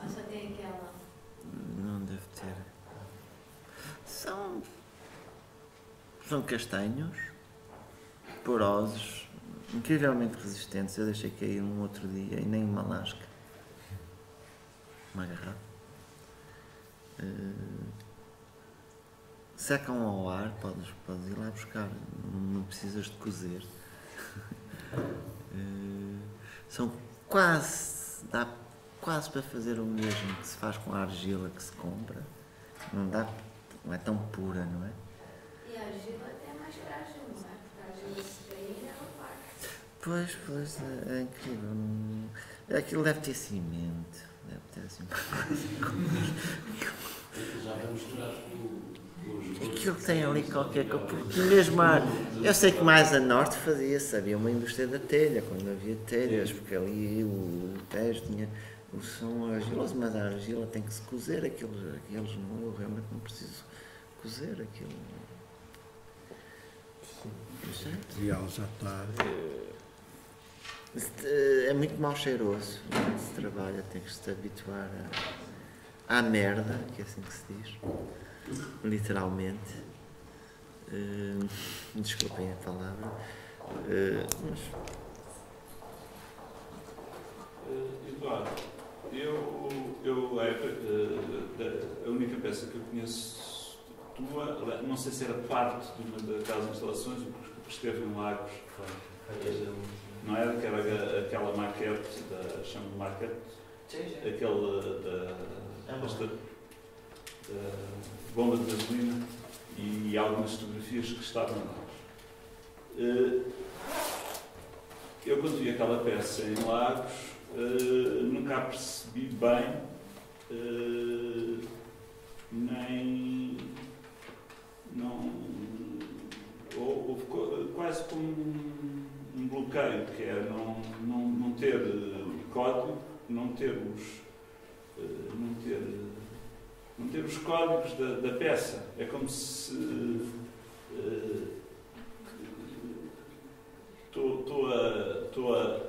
Ou só tem aquela? Não deve ter. São. São castanhos, porosos, incrivelmente resistentes. Eu deixei cair um outro dia e nem uma lasca. Uma garrafa. Uh, secam ao ar, podes, podes ir lá buscar, não precisas de cozer. uh, são quase, dá quase para fazer o mesmo que se faz com a argila que se compra. Não dá, não é tão pura, não é? E a argila até é mais frágil, não é? Porque a argila se cair, ela parte. Pois, pois, é, é incrível. Aquilo deve ter cimento, deve ter assim. Já vai misturar os. os Aquilo tem ali qualquer coisa, porque mesmo há, eu sei que mais a norte fazia-se, havia uma indústria da telha, quando havia telhas, porque ali o, o Tejo tinha, o são argiloso, mas a argila tem que se cozer, aqueles, aqueles não, eu realmente não preciso cozer aquilo. Material já está. Este, É muito mal cheiroso quando se trabalha, tem que se habituar a- à merda, que é assim que se diz, literalmente. Eh, desculpem a palavra, eh, mas Eh, Eduardo, eu, eu a, eh, única peça que eu conheço tua, não sei se era parte de uma daquelas instalações, o esteve em Lagos, não era? Que era aquela maquete, da, chama de maquete, aquele da, desta, da bomba de gasolina e algumas fotografias que estavam lá. Eh, Eu quando vi aquela peça em Lagos, eh, nunca a percebi bem, eh, nem. não. Ou- quase como um, bloqueio, que é não, não, não ter eh, código, não ter os. eh, não ter. não ter os códigos da, da peça. É como se. eh, Estou a, estou a,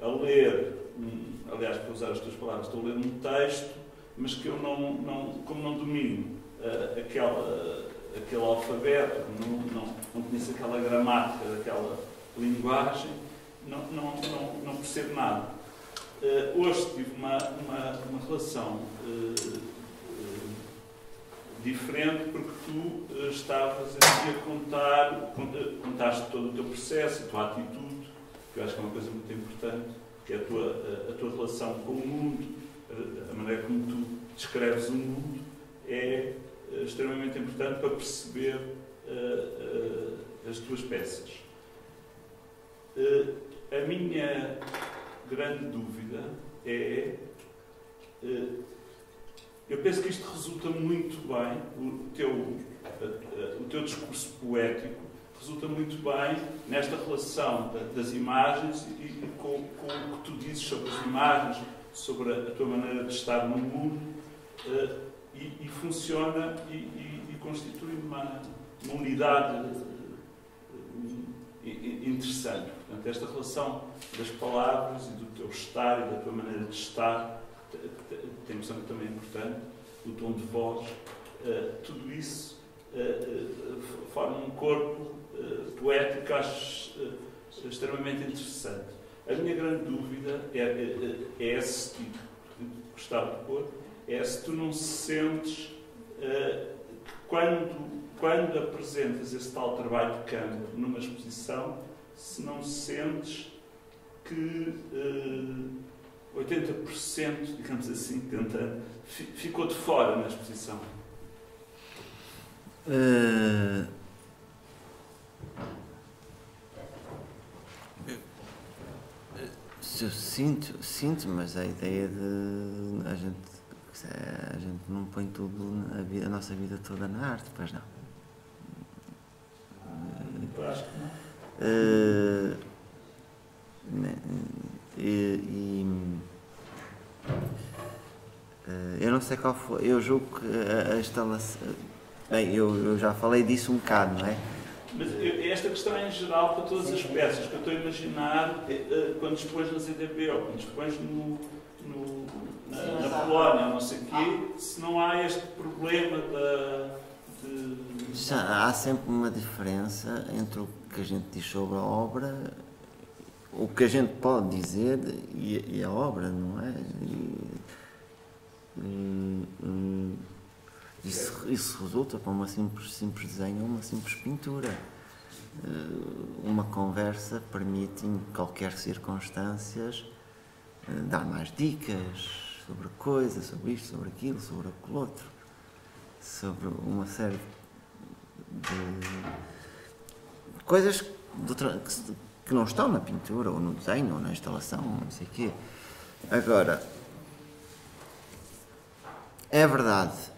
a ler, aliás, para usar as tuas palavras, estou a ler um texto, mas que eu não, não como não domino eh, aquela, aquele alfabeto, não, não, não conheço aquela gramática daquela linguagem, não, não, não, não percebo nada. Eh, hoje tive uma, uma, uma relação eh, eh, diferente porque tu estavas aqui a contar, cont- contaste todo o teu processo, a tua atitude, que eu acho que é uma coisa muito importante, que é a tua, a, a tua relação com o mundo, a, a maneira como tu descreves o mundo, é extremamente importante para perceber eh, eh, as tuas peças. Eh, a minha grande dúvida é. eh, eu penso que isto resulta muito bem, o teu, o teu discurso poético resulta muito bem nesta relação da- das imagens e, com, com o que tu dizes sobre as imagens, sobre a, tua maneira de estar no mundo, eh, e, e funciona e, e- e constitui uma, uma unidade eh, interessante. Portanto, esta relação das palavras e do teu estar e da tua maneira de estar te- te- tem noção que também é importante, o tom de voz, eh, tudo isso eh, forma um corpo poético que acho extremamente interessante. A minha grande dúvida é, é, é esse tipo que gostava de pôr, é se tu não sentes eh, que quando, quando apresentas esse tal trabalho de campo numa exposição, se não sentes que eh, 80%, digamos assim, tentando, fi- ficou de fora na exposição. Eh, se eu sinto, sinto, mas a ideia de a gente, a gente não põe tudo, a, vida, a nossa vida toda na arte, pois não. Eu acho que não. Eh, né, e, e, eh, eu não sei qual foi, eu julgo que a, a instalação. Bem, eu, eu já falei disso um bocado, não é? Mas esta questão é em geral para todas as peças que eu estou a imaginar eh, eh, quando expões na ZDB ou quando expões no- na, Sim, mas na há- Polónia, não sei o quê, se não há este problema da, de. Já há sempre uma diferença entre o que a gente diz sobre a obra, o que a gente pode dizer e, e a obra, não é? E, hum, hum, isso, isso resulta para uma simples, simples desenho ou uma simples pintura. Eh, Uma conversa permite, em qualquer circunstâncias, eh, dar mais dicas, sobre coisas, sobre isto, sobre aquilo, sobre aquilo outro, sobre uma série de coisas que, não estão na pintura, ou no desenho, ou na instalação, ou não sei o quê. Agora, é verdade.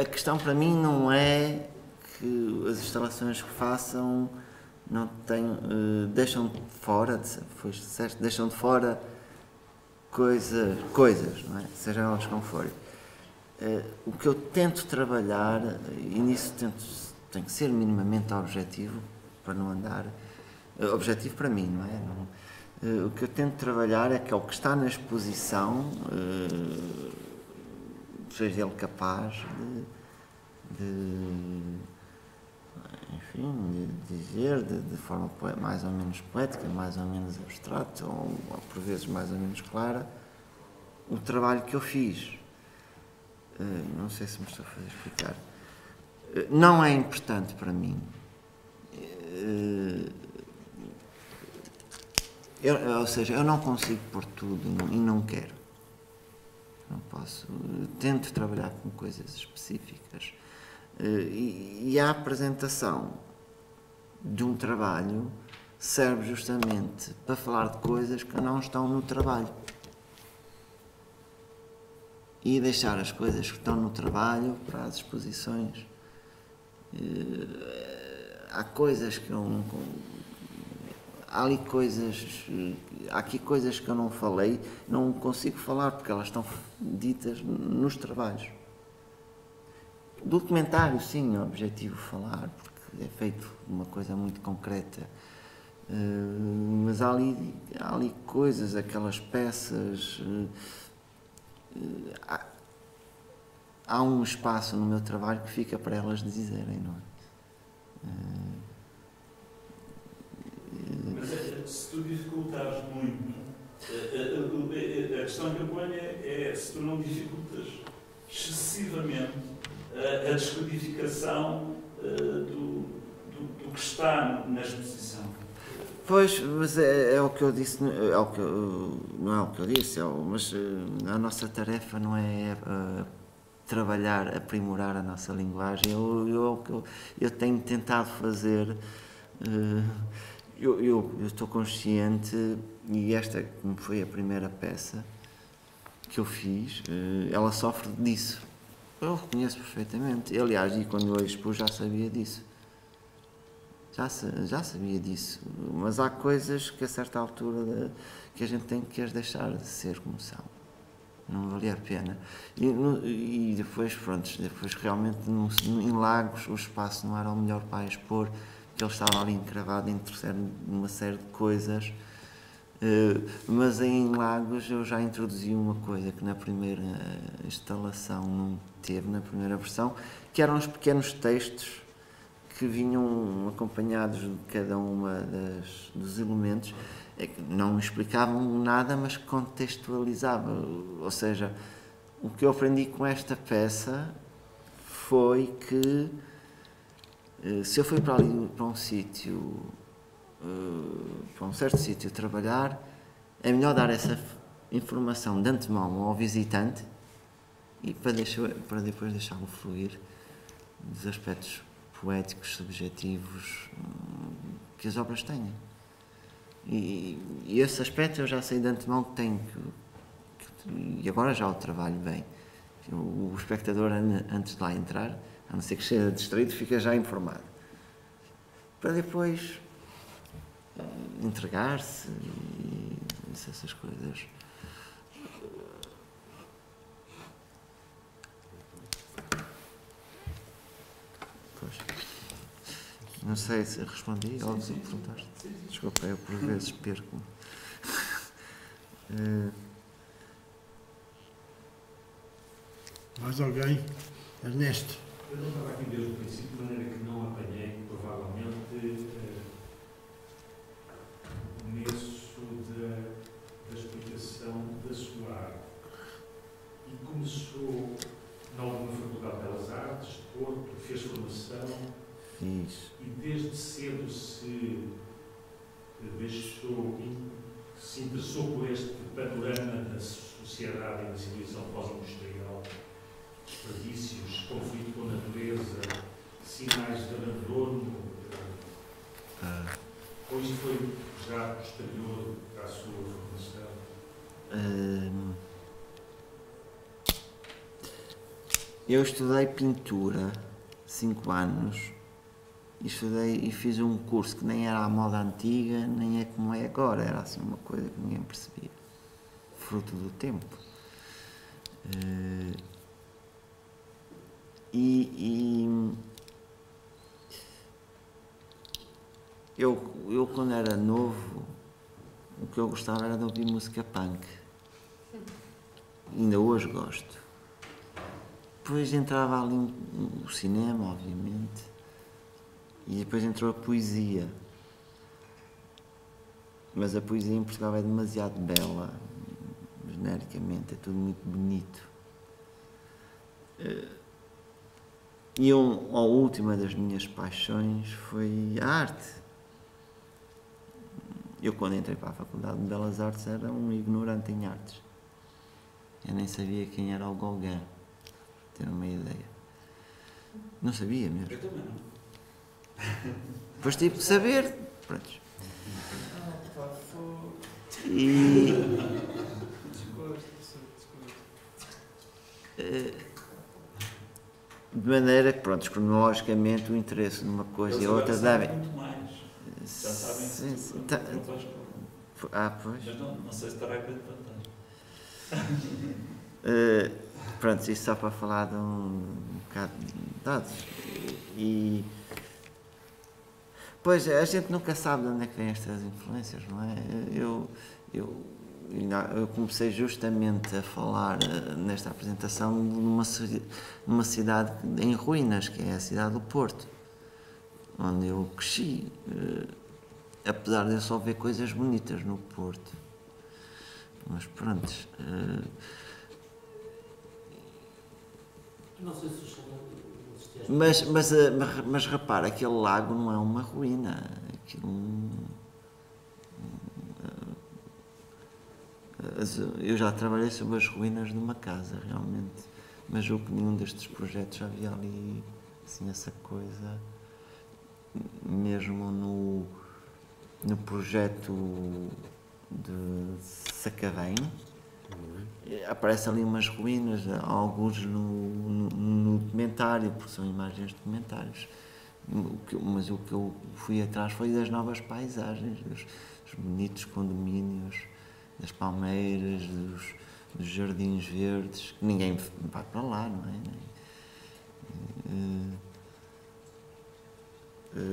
A questão para mim não é que as instalações que façam não tenham, eh, deixam de fora, foi disseste, deixam de fora coisas, coisas, não é? Sejam elas como forem. Eh, o que eu tento trabalhar, e nisso tento, tem que ser minimamente objetivo, para não andar. eh, objetivo para mim, não é? Não- eh, o que eu tento trabalhar é que é o que está na exposição, eh, seja ele capaz de, de enfim, de dizer de, de forma mais ou menos poética, mais ou menos abstrata, ou, ou por vezes mais ou menos clara, o trabalho que eu fiz. Eh, não sei se me estou a fazer explicar. Eh, não é importante para mim. Eh, eu- ou seja, eu não consigo pôr tudo e não quero. Não posso. Tento trabalhar com coisas específicas. Eh, E, a apresentação de um trabalho serve justamente para falar de coisas que não estão no trabalho. E deixar as coisas que estão no trabalho para as exposições. Eh, Há coisas que eu não. Há ali coisas. Há aqui coisas que eu não falei, não consigo falar porque elas estão ditas nos trabalhos. Documentário, sim, é objetivo falar, porque é feito uma coisa muito concreta. Eh, mas há ali, há ali coisas, aquelas peças. eh, eh, há, há um espaço no meu trabalho que fica para elas dizerem, não é? Mas é, se tu dificultares muito, eh, eh, eh, a questão que eu ponho é, é se tu não dificultas excessivamente a, a descodificação eh, do, do, do que está na exposição. Pois, mas é, é o que eu disse, é o que não é o que eu disse, é o- mas eh, a nossa tarefa não é eh, trabalhar, aprimorar a nossa linguagem. Eu, eu, é eu, eu tenho tentado fazer, eu, eu, eu estou consciente, e esta, como foi a primeira peça que eu fiz, ela sofre disso. Eu reconheço perfeitamente. Aliás, e quando eu expus já sabia disso. Já, já sabia disso, mas há coisas que a certa altura que a gente tem que as deixar de ser como são. Não valia a pena. E, no- e depois, pronto, depois realmente no- em Lagos o espaço não era o melhor para expor, porque ele estava ali encravado entre uma série de coisas. Eh, mas em Lagos eu já introduzi uma coisa que na primeira instalação não teve, na primeira versão, que eram os pequenos textos que vinham acompanhados de cada uma das, dos elementos, é que não explicavam nada, mas contextualizavam. Ou seja, o que eu aprendi com esta peça foi que eh, se eu fui para ali para um sítio, eh, para um certo sítio trabalhar, é melhor dar essa informação de antemão ao visitante e para, deixar, para depois deixá-lo fluir dos aspectos poéticos, subjetivos hum, que as obras têm. E, e esse aspecto eu já sei de antemão que tenho que, que- e agora já o trabalho bem. O, o espectador an- antes de lá entrar, a não ser que seja distraído, fica já informado. Para depois entregar-se e essas coisas. Pois. Não sei se respondi ao que perguntaste. Desculpa, eu por vezes perco-me. Eh, Mais alguém? Ernesto. Eu não estava aqui desde o princípio, de maneira que não apanhei, provavelmente, eh, começo da, da explicação da sua arte. E começou na alguma Faculdade de Belas Artes, de Porto, fez formação fiz. e desde cedo se deixou se interessou por este panorama da sociedade e da civilização pós-industrial, desperdícios, conflito com a natureza, sinais de abandono, Ah, isto foi já posterior à sua formação? eu estudei pintura 5 anos e estudei e fiz um curso que nem era a moda antiga, nem é como é agora, era assim uma coisa que ninguém percebia. Fruto do tempo. Eh, e, e eu, eu quando era novo o que eu gostava era de ouvir música punk. Ainda hoje gosto. Depois entrava ali o cinema, obviamente, e depois entrou a poesia. Mas a poesia em Portugal é demasiado bela, genericamente, é tudo muito bonito. Eh, E um, a última das minhas paixões foi a arte. Eu, quando entrei para a Faculdade de Belas Artes, era um ignorante em artes. Eu nem sabia quem era o Gauguin, para ter uma ideia. Não sabia mesmo. Eu também não. Depois tive de saber. Pronto. E. Eh, De maneira que, pronto, cronologicamente, o interesse numa coisa e outra devem. muito mais. Já sabem. Sim, sim, tá-. Ah, pois. Mas não, não sei se terá grande vantagem. Eh, pronto, isso só para falar de um, um bocado de dados. E. Pois, a gente nunca sabe de onde é que vêm estas influências, não é? Eu, eu, eu comecei justamente a falar eh, nesta apresentação numa, numa cidade em ruínas, que é a cidade do Porto, onde eu cresci. eh, apesar de eu só ver coisas bonitas no Porto. Mas pronto. eh, Não sei se. Mas, mas, eh, mas, mas repara, aquele lago não é uma ruína. Aquilo. Eu já trabalhei sobre as ruínas de uma casa, realmente. Mas julgo que nenhum destes projetos havia ali assim, essa coisa. Mesmo no, no projeto de Sacavém, eh, aparece ali umas ruínas, alguns no, no, no documentário, porque são imagens documentários. O que, eu- mas o que eu fui atrás foi das novas paisagens, dos, dos bonitos condomínios, das palmeiras, dos, dos jardins verdes, que ninguém vai para lá, não é? Eh,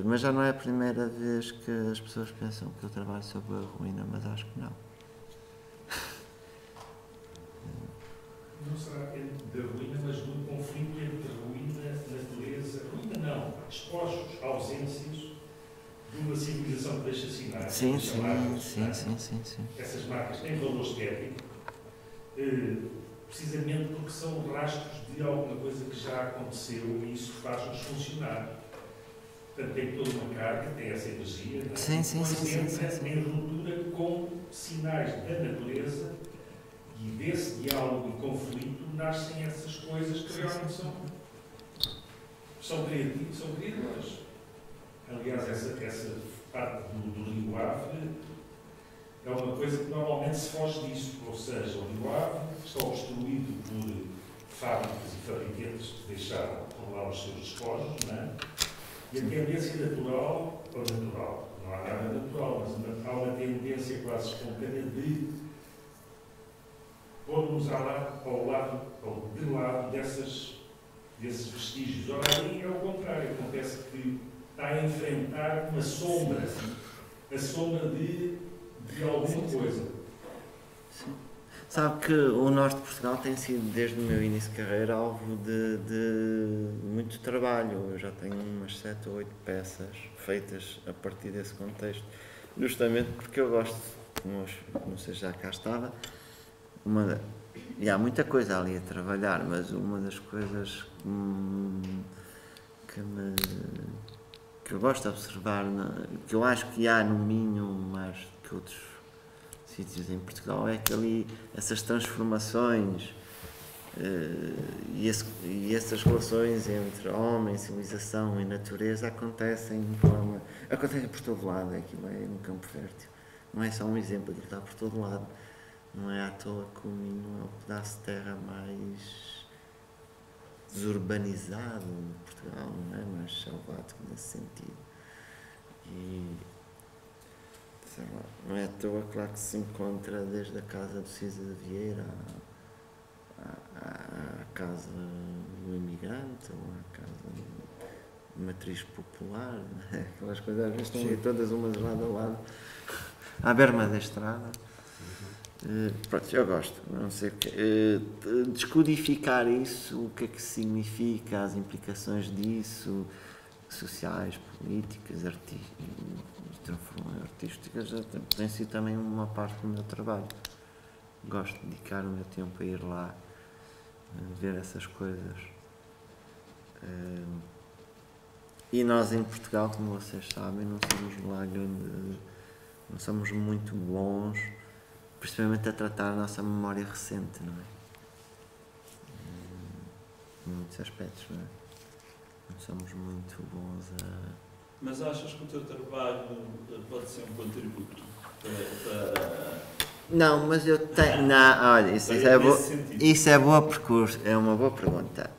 Mas já não é a primeira vez que as pessoas pensam que eu trabalho sobre a ruína, mas acho que não. Não será entre da ruína, mas do conflito entre ruína, natureza, ruína não, despojos, ausências de uma civilização que deixa sinais. Sim, deixa sim, marcas, sim, é? sim, sim, sim. Essas marcas têm valor estético, eh, precisamente porque são rastros de alguma coisa que já aconteceu e isso faz-nos funcionar. Portanto, tem toda uma carga, tem essa energia, não é? Sim, sim, sim, sim, sim, sim. em ruptura com sinais da natureza e desse diálogo e conflito nascem essas coisas que realmente são, são criativas, são criadoras. Aliás, essa, essa parte do, do Rio Ave é uma coisa que normalmente se foge disso, ou seja, o Rio Ave está obstruído por fábricas e fabricantes que deixaram por lá os seus despojos, não é? E a tendência natural, ou natural, não há nada natural, mas há uma tendência quase espontânea de pôr-nos ao lado, ao ou de lado dessas, desses vestígios. Ora, ali é o contrário, acontece que está a enfrentar uma sombra, a sombra de, de alguma coisa. Sabe que o Norte de Portugal tem sido, desde o meu início de carreira, alvo de, de muito trabalho. Eu já tenho umas sete ou oito peças feitas a partir desse contexto. Justamente porque eu gosto, como sei se já cá estava, uma, e há muita coisa ali a trabalhar, mas uma das coisas que, me- que, eu gosto de observar, que eu acho que há no Minho mais que outros sítios em Portugal é que ali essas transformações eh, e, esse- e essas relações entre homem, civilização e natureza acontecem de forma. acontecem por todo lado, aquilo é um campo fértil. Não é só um exemplo, aquilo está por todo lado. Não é à toa que o Minho é o pedaço de terra mais desurbanizado de Portugal, não é? Mais selvático nesse sentido. E sei lá, não é à toa, claro que se encontra desde a casa do Cisa de Vieira à, à, à casa do imigrante ou à casa de matriz popular, não é? aquelas coisas às vezes estão ali todas umas lado a lado, à berma da estrada. Eh, pronto, eu gosto, não sei o que. eh, descodificar isso, o que é que significa, as implicações disso, sociais, políticas, arti transforma- artísticas, tem, sido também uma parte do meu trabalho. Gosto de dedicar o meu tempo a ir lá, a ver essas coisas. Eh, e nós em Portugal, como vocês sabem, não somos lá grande, não somos muito bons principalmente a tratar a nossa memória recente, não é? Em muitos aspectos, não é? Não somos muito bons a. Mas achas que o teu trabalho eh, pode ser um contributo para, para, Não, mas eu tenho. Não, olha, isso, isso, é, bo... nesse sentido? isso é boa percurso, é uma boa pergunta.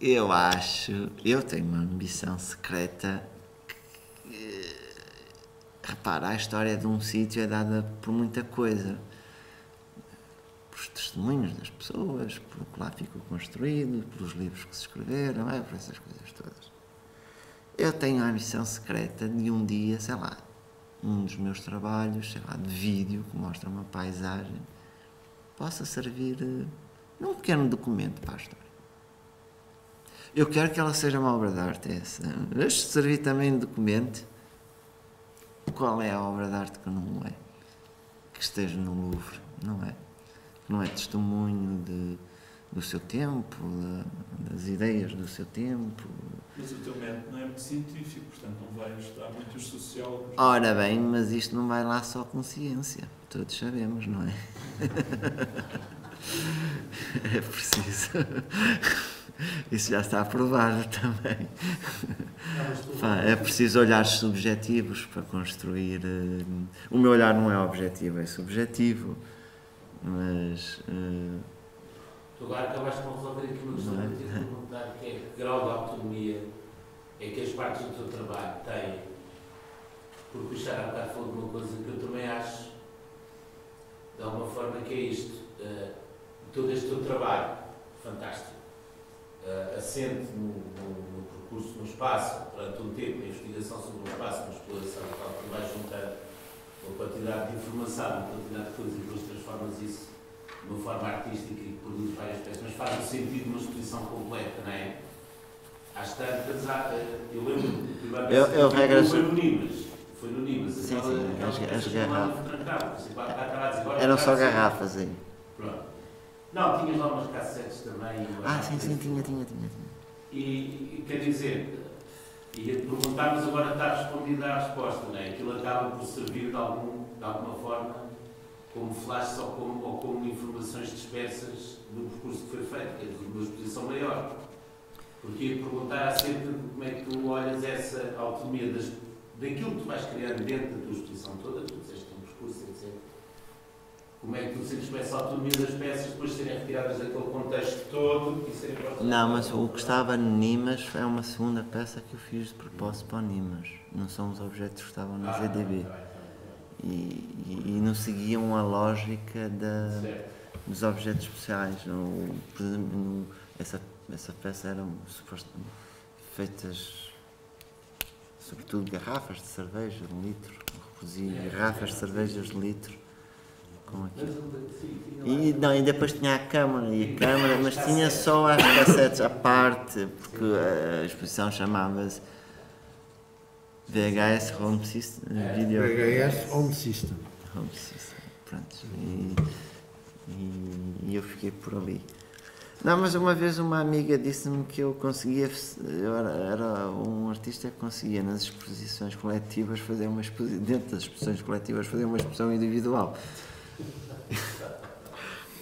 Eu acho, eu tenho uma ambição secreta. Que, repara, a história de um sítio é dada por muita coisa. Por testemunhos das pessoas, por o que lá ficou construído, pelos livros que se escreveram, é, por essas coisas todas. Eu tenho a ambição secreta de um dia, sei lá, um dos meus trabalhos, sei lá, de vídeo que mostra uma paisagem, possa servir eh, num pequeno documento para a história. Eu quero que ela seja uma obra de arte, essa. Mas se servir também de documento, qual é a obra de arte que não é? Que esteja no Louvre, não é? Que não é testemunho de, do seu tempo, da- das ideias do seu tempo, Mas o teu método não é muito científico, portanto não vai ajudar muito os sociólogos. Ora bem, mas isto não vai lá só com ciência. Todos sabemos, não é? É preciso. Isso já está aprovado também. É preciso olhares subjetivos para construir. eh, O meu olhar não é objetivo, é subjetivo. Mas. eh, Tu agora acabaste por resolver aqui uma questão Não é? que eu tinha perguntar, que é que grau de autonomia é que as partes do teu trabalho têm? Porque o há bocado falou de uma coisa que eu também acho, de alguma forma, que é isto. eh, todo este teu trabalho, fantástico, eh, assente no, no- no percurso no espaço, durante um tempo, a investigação sobre o espaço, uma exploração, tal, que vais juntando uma quantidade de informação, uma quantidade de coisas e depois transformas isso de uma forma artística e produz várias peças, mas faz o sentido de uma exposição completa, não é? Às tantas, há, eh, eu lembro do primeiro Eu- eu foi- no Nimas, foi no Nimas, Sim, aquela- sim, aquelas as- as garrafas. a agora Eram só a garrafas aí. Pronto. Não, tinhas lá umas cassetes também. Ah, sim, sim, tinha, tinha, tinha. e quer dizer, ia-te perguntar, mas agora está respondida a resposta, não é? Aquilo acaba por servir de, algum, de alguma forma como flash ou como, ou como informações dispersas do percurso que foi feito, quer dizer, uma exposição maior. Porque ia perguntar acerca de como é que tu olhas essa autonomia das, daquilo que tu vais criando dentro da tua exposição toda, tu disseste que tem um percurso, etc. Como é que tu sentes essa autonomia das peças depois serem retiradas daquele contexto todo e serem Não, mas o que estava no Nimas é uma segunda peça que eu fiz de propósito para o Nimas. Não são os objetos que estavam na Ah, ZDB. tá bem, tá bem, tá E, e, e não seguiam a lógica da, bem. Dos objetos especiais. O- por exemplo, no- essa, essa peça eram suposto- feitas sobretudo de garrafas de cerveja de litro. Reproduzia garrafas de cervejas de litro com aquilo. E, não, e depois tinha a câmara, e a câmara, mas tinha só as cassetes à parte, porque a exposição chamava-se VHS Home System, Video VHS Home System. Home System. Pronto. E, e, e eu fiquei por ali. Não, mas uma vez uma amiga disse-me que eu conseguia, eu era, era um artista que conseguia nas exposições coletivas fazer uma exposição, dentro das exposições coletivas fazer uma exposição individual.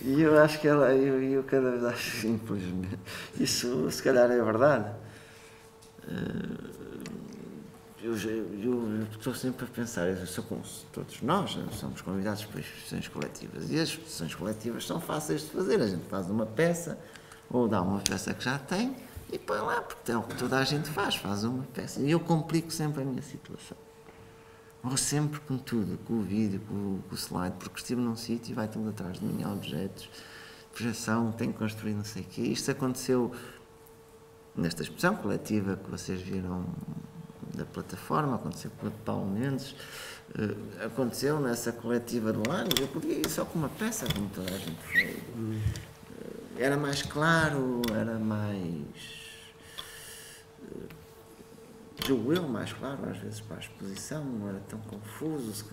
E eu acho que ela, eu, eu cada vez acho, infelizmente, isso se calhar é verdade. Eh, Eu, já- eu estou sempre a pensar, eu sou como todos nós, né, somos convidados para exposições coletivas e as exposições coletivas são fáceis de fazer. A gente faz uma peça ou dá uma peça que já tem e põe lá, porque é o que toda a gente faz, faz uma peça. E eu complico sempre a minha situação. Vou sempre com tudo, com o vídeo, com, com o slide, porque estive num sítio e vai tudo atrás de mim, objetos, projeção, tenho que construir não sei o quê. Isto aconteceu nesta exposição coletiva que vocês viram da plataforma, aconteceu com o Paulo Mendes, eh, aconteceu nessa coletiva do ano, eu podia ir só com uma peça, como toda a gente foi. Eh, Era mais claro, era mais. Eh, Julgo eu, mais claro, às vezes para a exposição, não era tão confuso.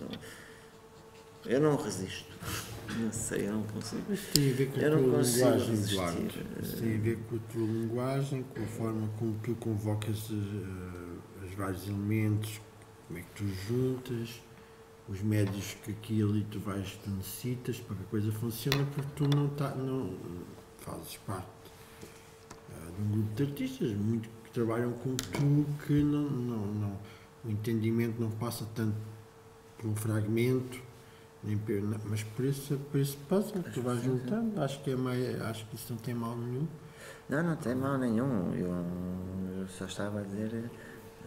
Eu não resisto. Não sei, eu não consigo. Isso tem a ver com a Eu tua linguagem. Eduardo. Isso tem a ver com a tua linguagem, com a forma como tu convocas eh, os vários elementos, como é que tu juntas, os médios que aqui e ali tu vais, tu necessitas para que a coisa funcione, porque tu não, tá, não fazes parte eh, de um grupo de artistas muito trabalham como tu, que não, não, não, o entendimento não passa tanto por um fragmento, nem por, não, mas por esse, por esse puzzle que tu vais juntando, acho que, é mais, acho que isso não tem mal nenhum. Não, não tem mal nenhum. Eu, eu só estava a dizer.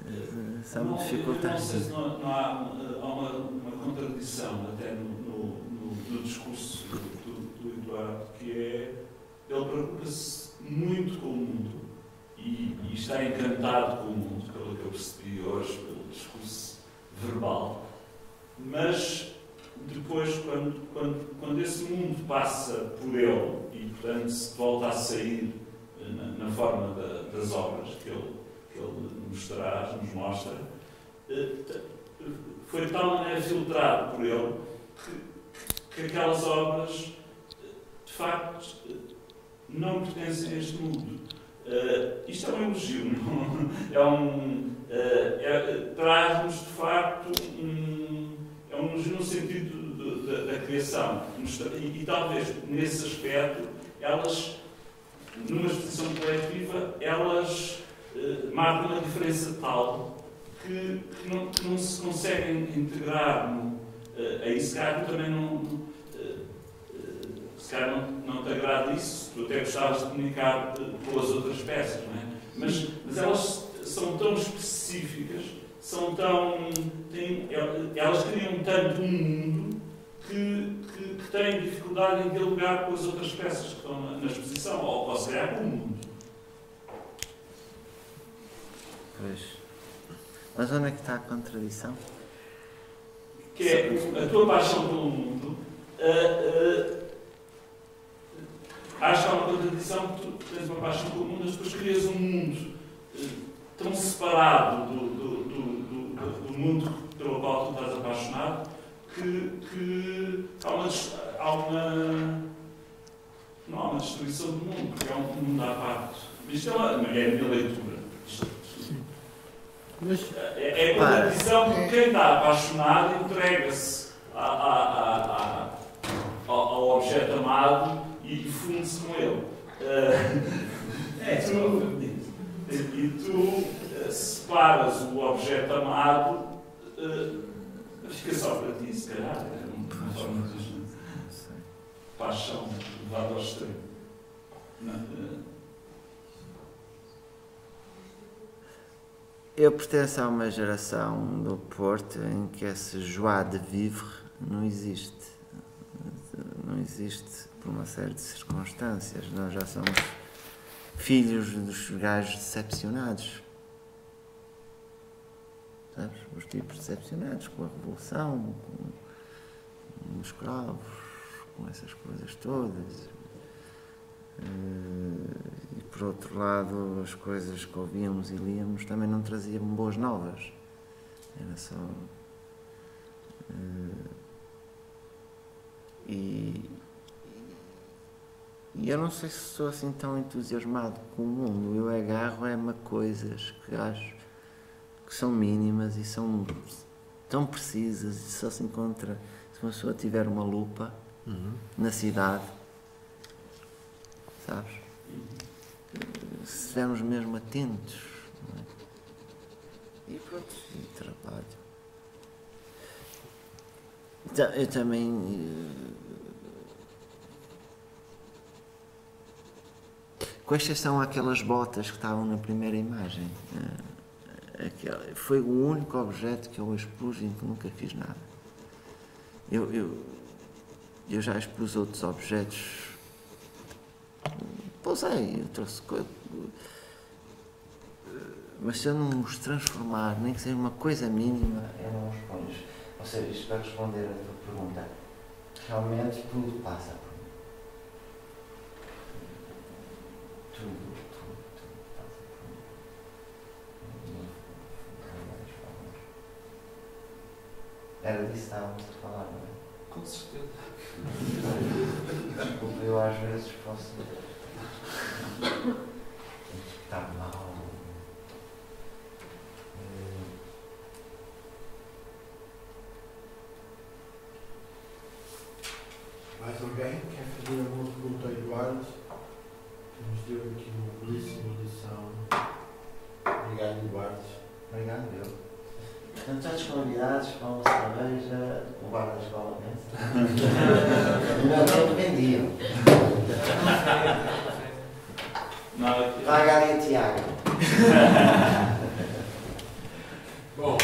eh, Só me Não, dificulta. Eu não sei se não, não há, eh, há uma, uma contradição até no, no, no- no discurso do, do Eduardo, que é ele preocupa-se muito com o mundo e, e está encantado com o mundo, pelo que eu percebi hoje, pelo discurso verbal, mas depois, quando, quando, quando esse mundo passa por ele e, portanto, se volta a sair eh, na, na forma da- das obras que ele, que ele nos traz, nos mostra, eh, foi de tal maneira filtrado por ele que, que aquelas obras, eh, de facto, não pertencem a este mundo. Eh, isto é um elogio? É um. eh, é- Traz-nos, de facto, um, é um elogio no sentido de- de- da criação. E, e talvez, nesse aspecto, elas, numa exposição coletiva, elas eh, marcam uma diferença tal que, que não, que não se conseguem integrar no, eh, aí se calhar tu também não eh, eh, se calhar não, não te agrada isso, tu até gostavas de comunicar com as outras peças, não é? Mas, mas elas são tão específicas, são tão. Têm, elas criam tanto um mundo que, que, que têm dificuldade em dialogar com as outras peças que estão na, na exposição, ou, ou se calhar com o mundo. Pois. Mas onde é que está a contradição? que é a tua paixão pelo mundo, ah, ah, acho que há uma contradição que tu tens uma paixão pelo mundo, mas depois crias um mundo ah, tão separado do, do, do, do, do mundo pelo qual tu estás apaixonado que, que há, uma, há uma. Não há uma destruição do mundo, porque é um mundo à parte. Isto é, uma, é a minha leitura. Mas É, é contradição porque quem está apaixonado entrega-se ao objeto amado e funde-se com ele. Eh, e tu, e tu eh, separas o objeto amado, eh, fica só para ti, se calhar. É uma forma de Não sei. paixão levada ao extremo. Eu pertenço a uma geração do Porto em que esse joie de vivre não existe. Não existe por uma série de circunstâncias. Nós já somos filhos dos gajos decepcionados. Sabes? Os tipos decepcionados com a Revolução, com os escravos, com essas coisas todas. Eh, E por outro lado, as coisas que ouvíamos e líamos também não traziam boas novas. Era só. eh, E, E eu não sei se sou assim tão entusiasmado com o mundo. Eu agarro-me a coisas que acho que são mínimas e são tão precisas e só se encontra se uma pessoa tiver uma lupa na cidade. Sabes? Se estivermos mesmo atentos. é? E pronto, e trabalho. Eu também. Com exceção àquelas botas que estavam na primeira imagem. eh, aquela- foi o único objeto que eu expus e que nunca fiz nada. Eu, eu, eu já expus outros objetos. Pousei, eu trouxe coisa. Mas se eu não os transformar, nem que seja uma coisa mínima, eu não os ponho. Ou seja, isto para responder a tua pergunta, realmente tudo passa por mim. Tudo, tudo, tudo passa por mim. E, de várias formas. Era disso que estávamos a falar, não é? Com certeza. Desculpa, eu às vezes posso interpretar mal. Eh, Mais alguém quer fazer alguma pergunta ao Eduardo? Deu aqui uma belíssima lição. Obrigado, Eduardo. Obrigado, eu. Portanto, todos convidados para uma cerveja, o bar da escola. No meu tempo vendiam. Nada que. Paga ali a Tiago. Bom,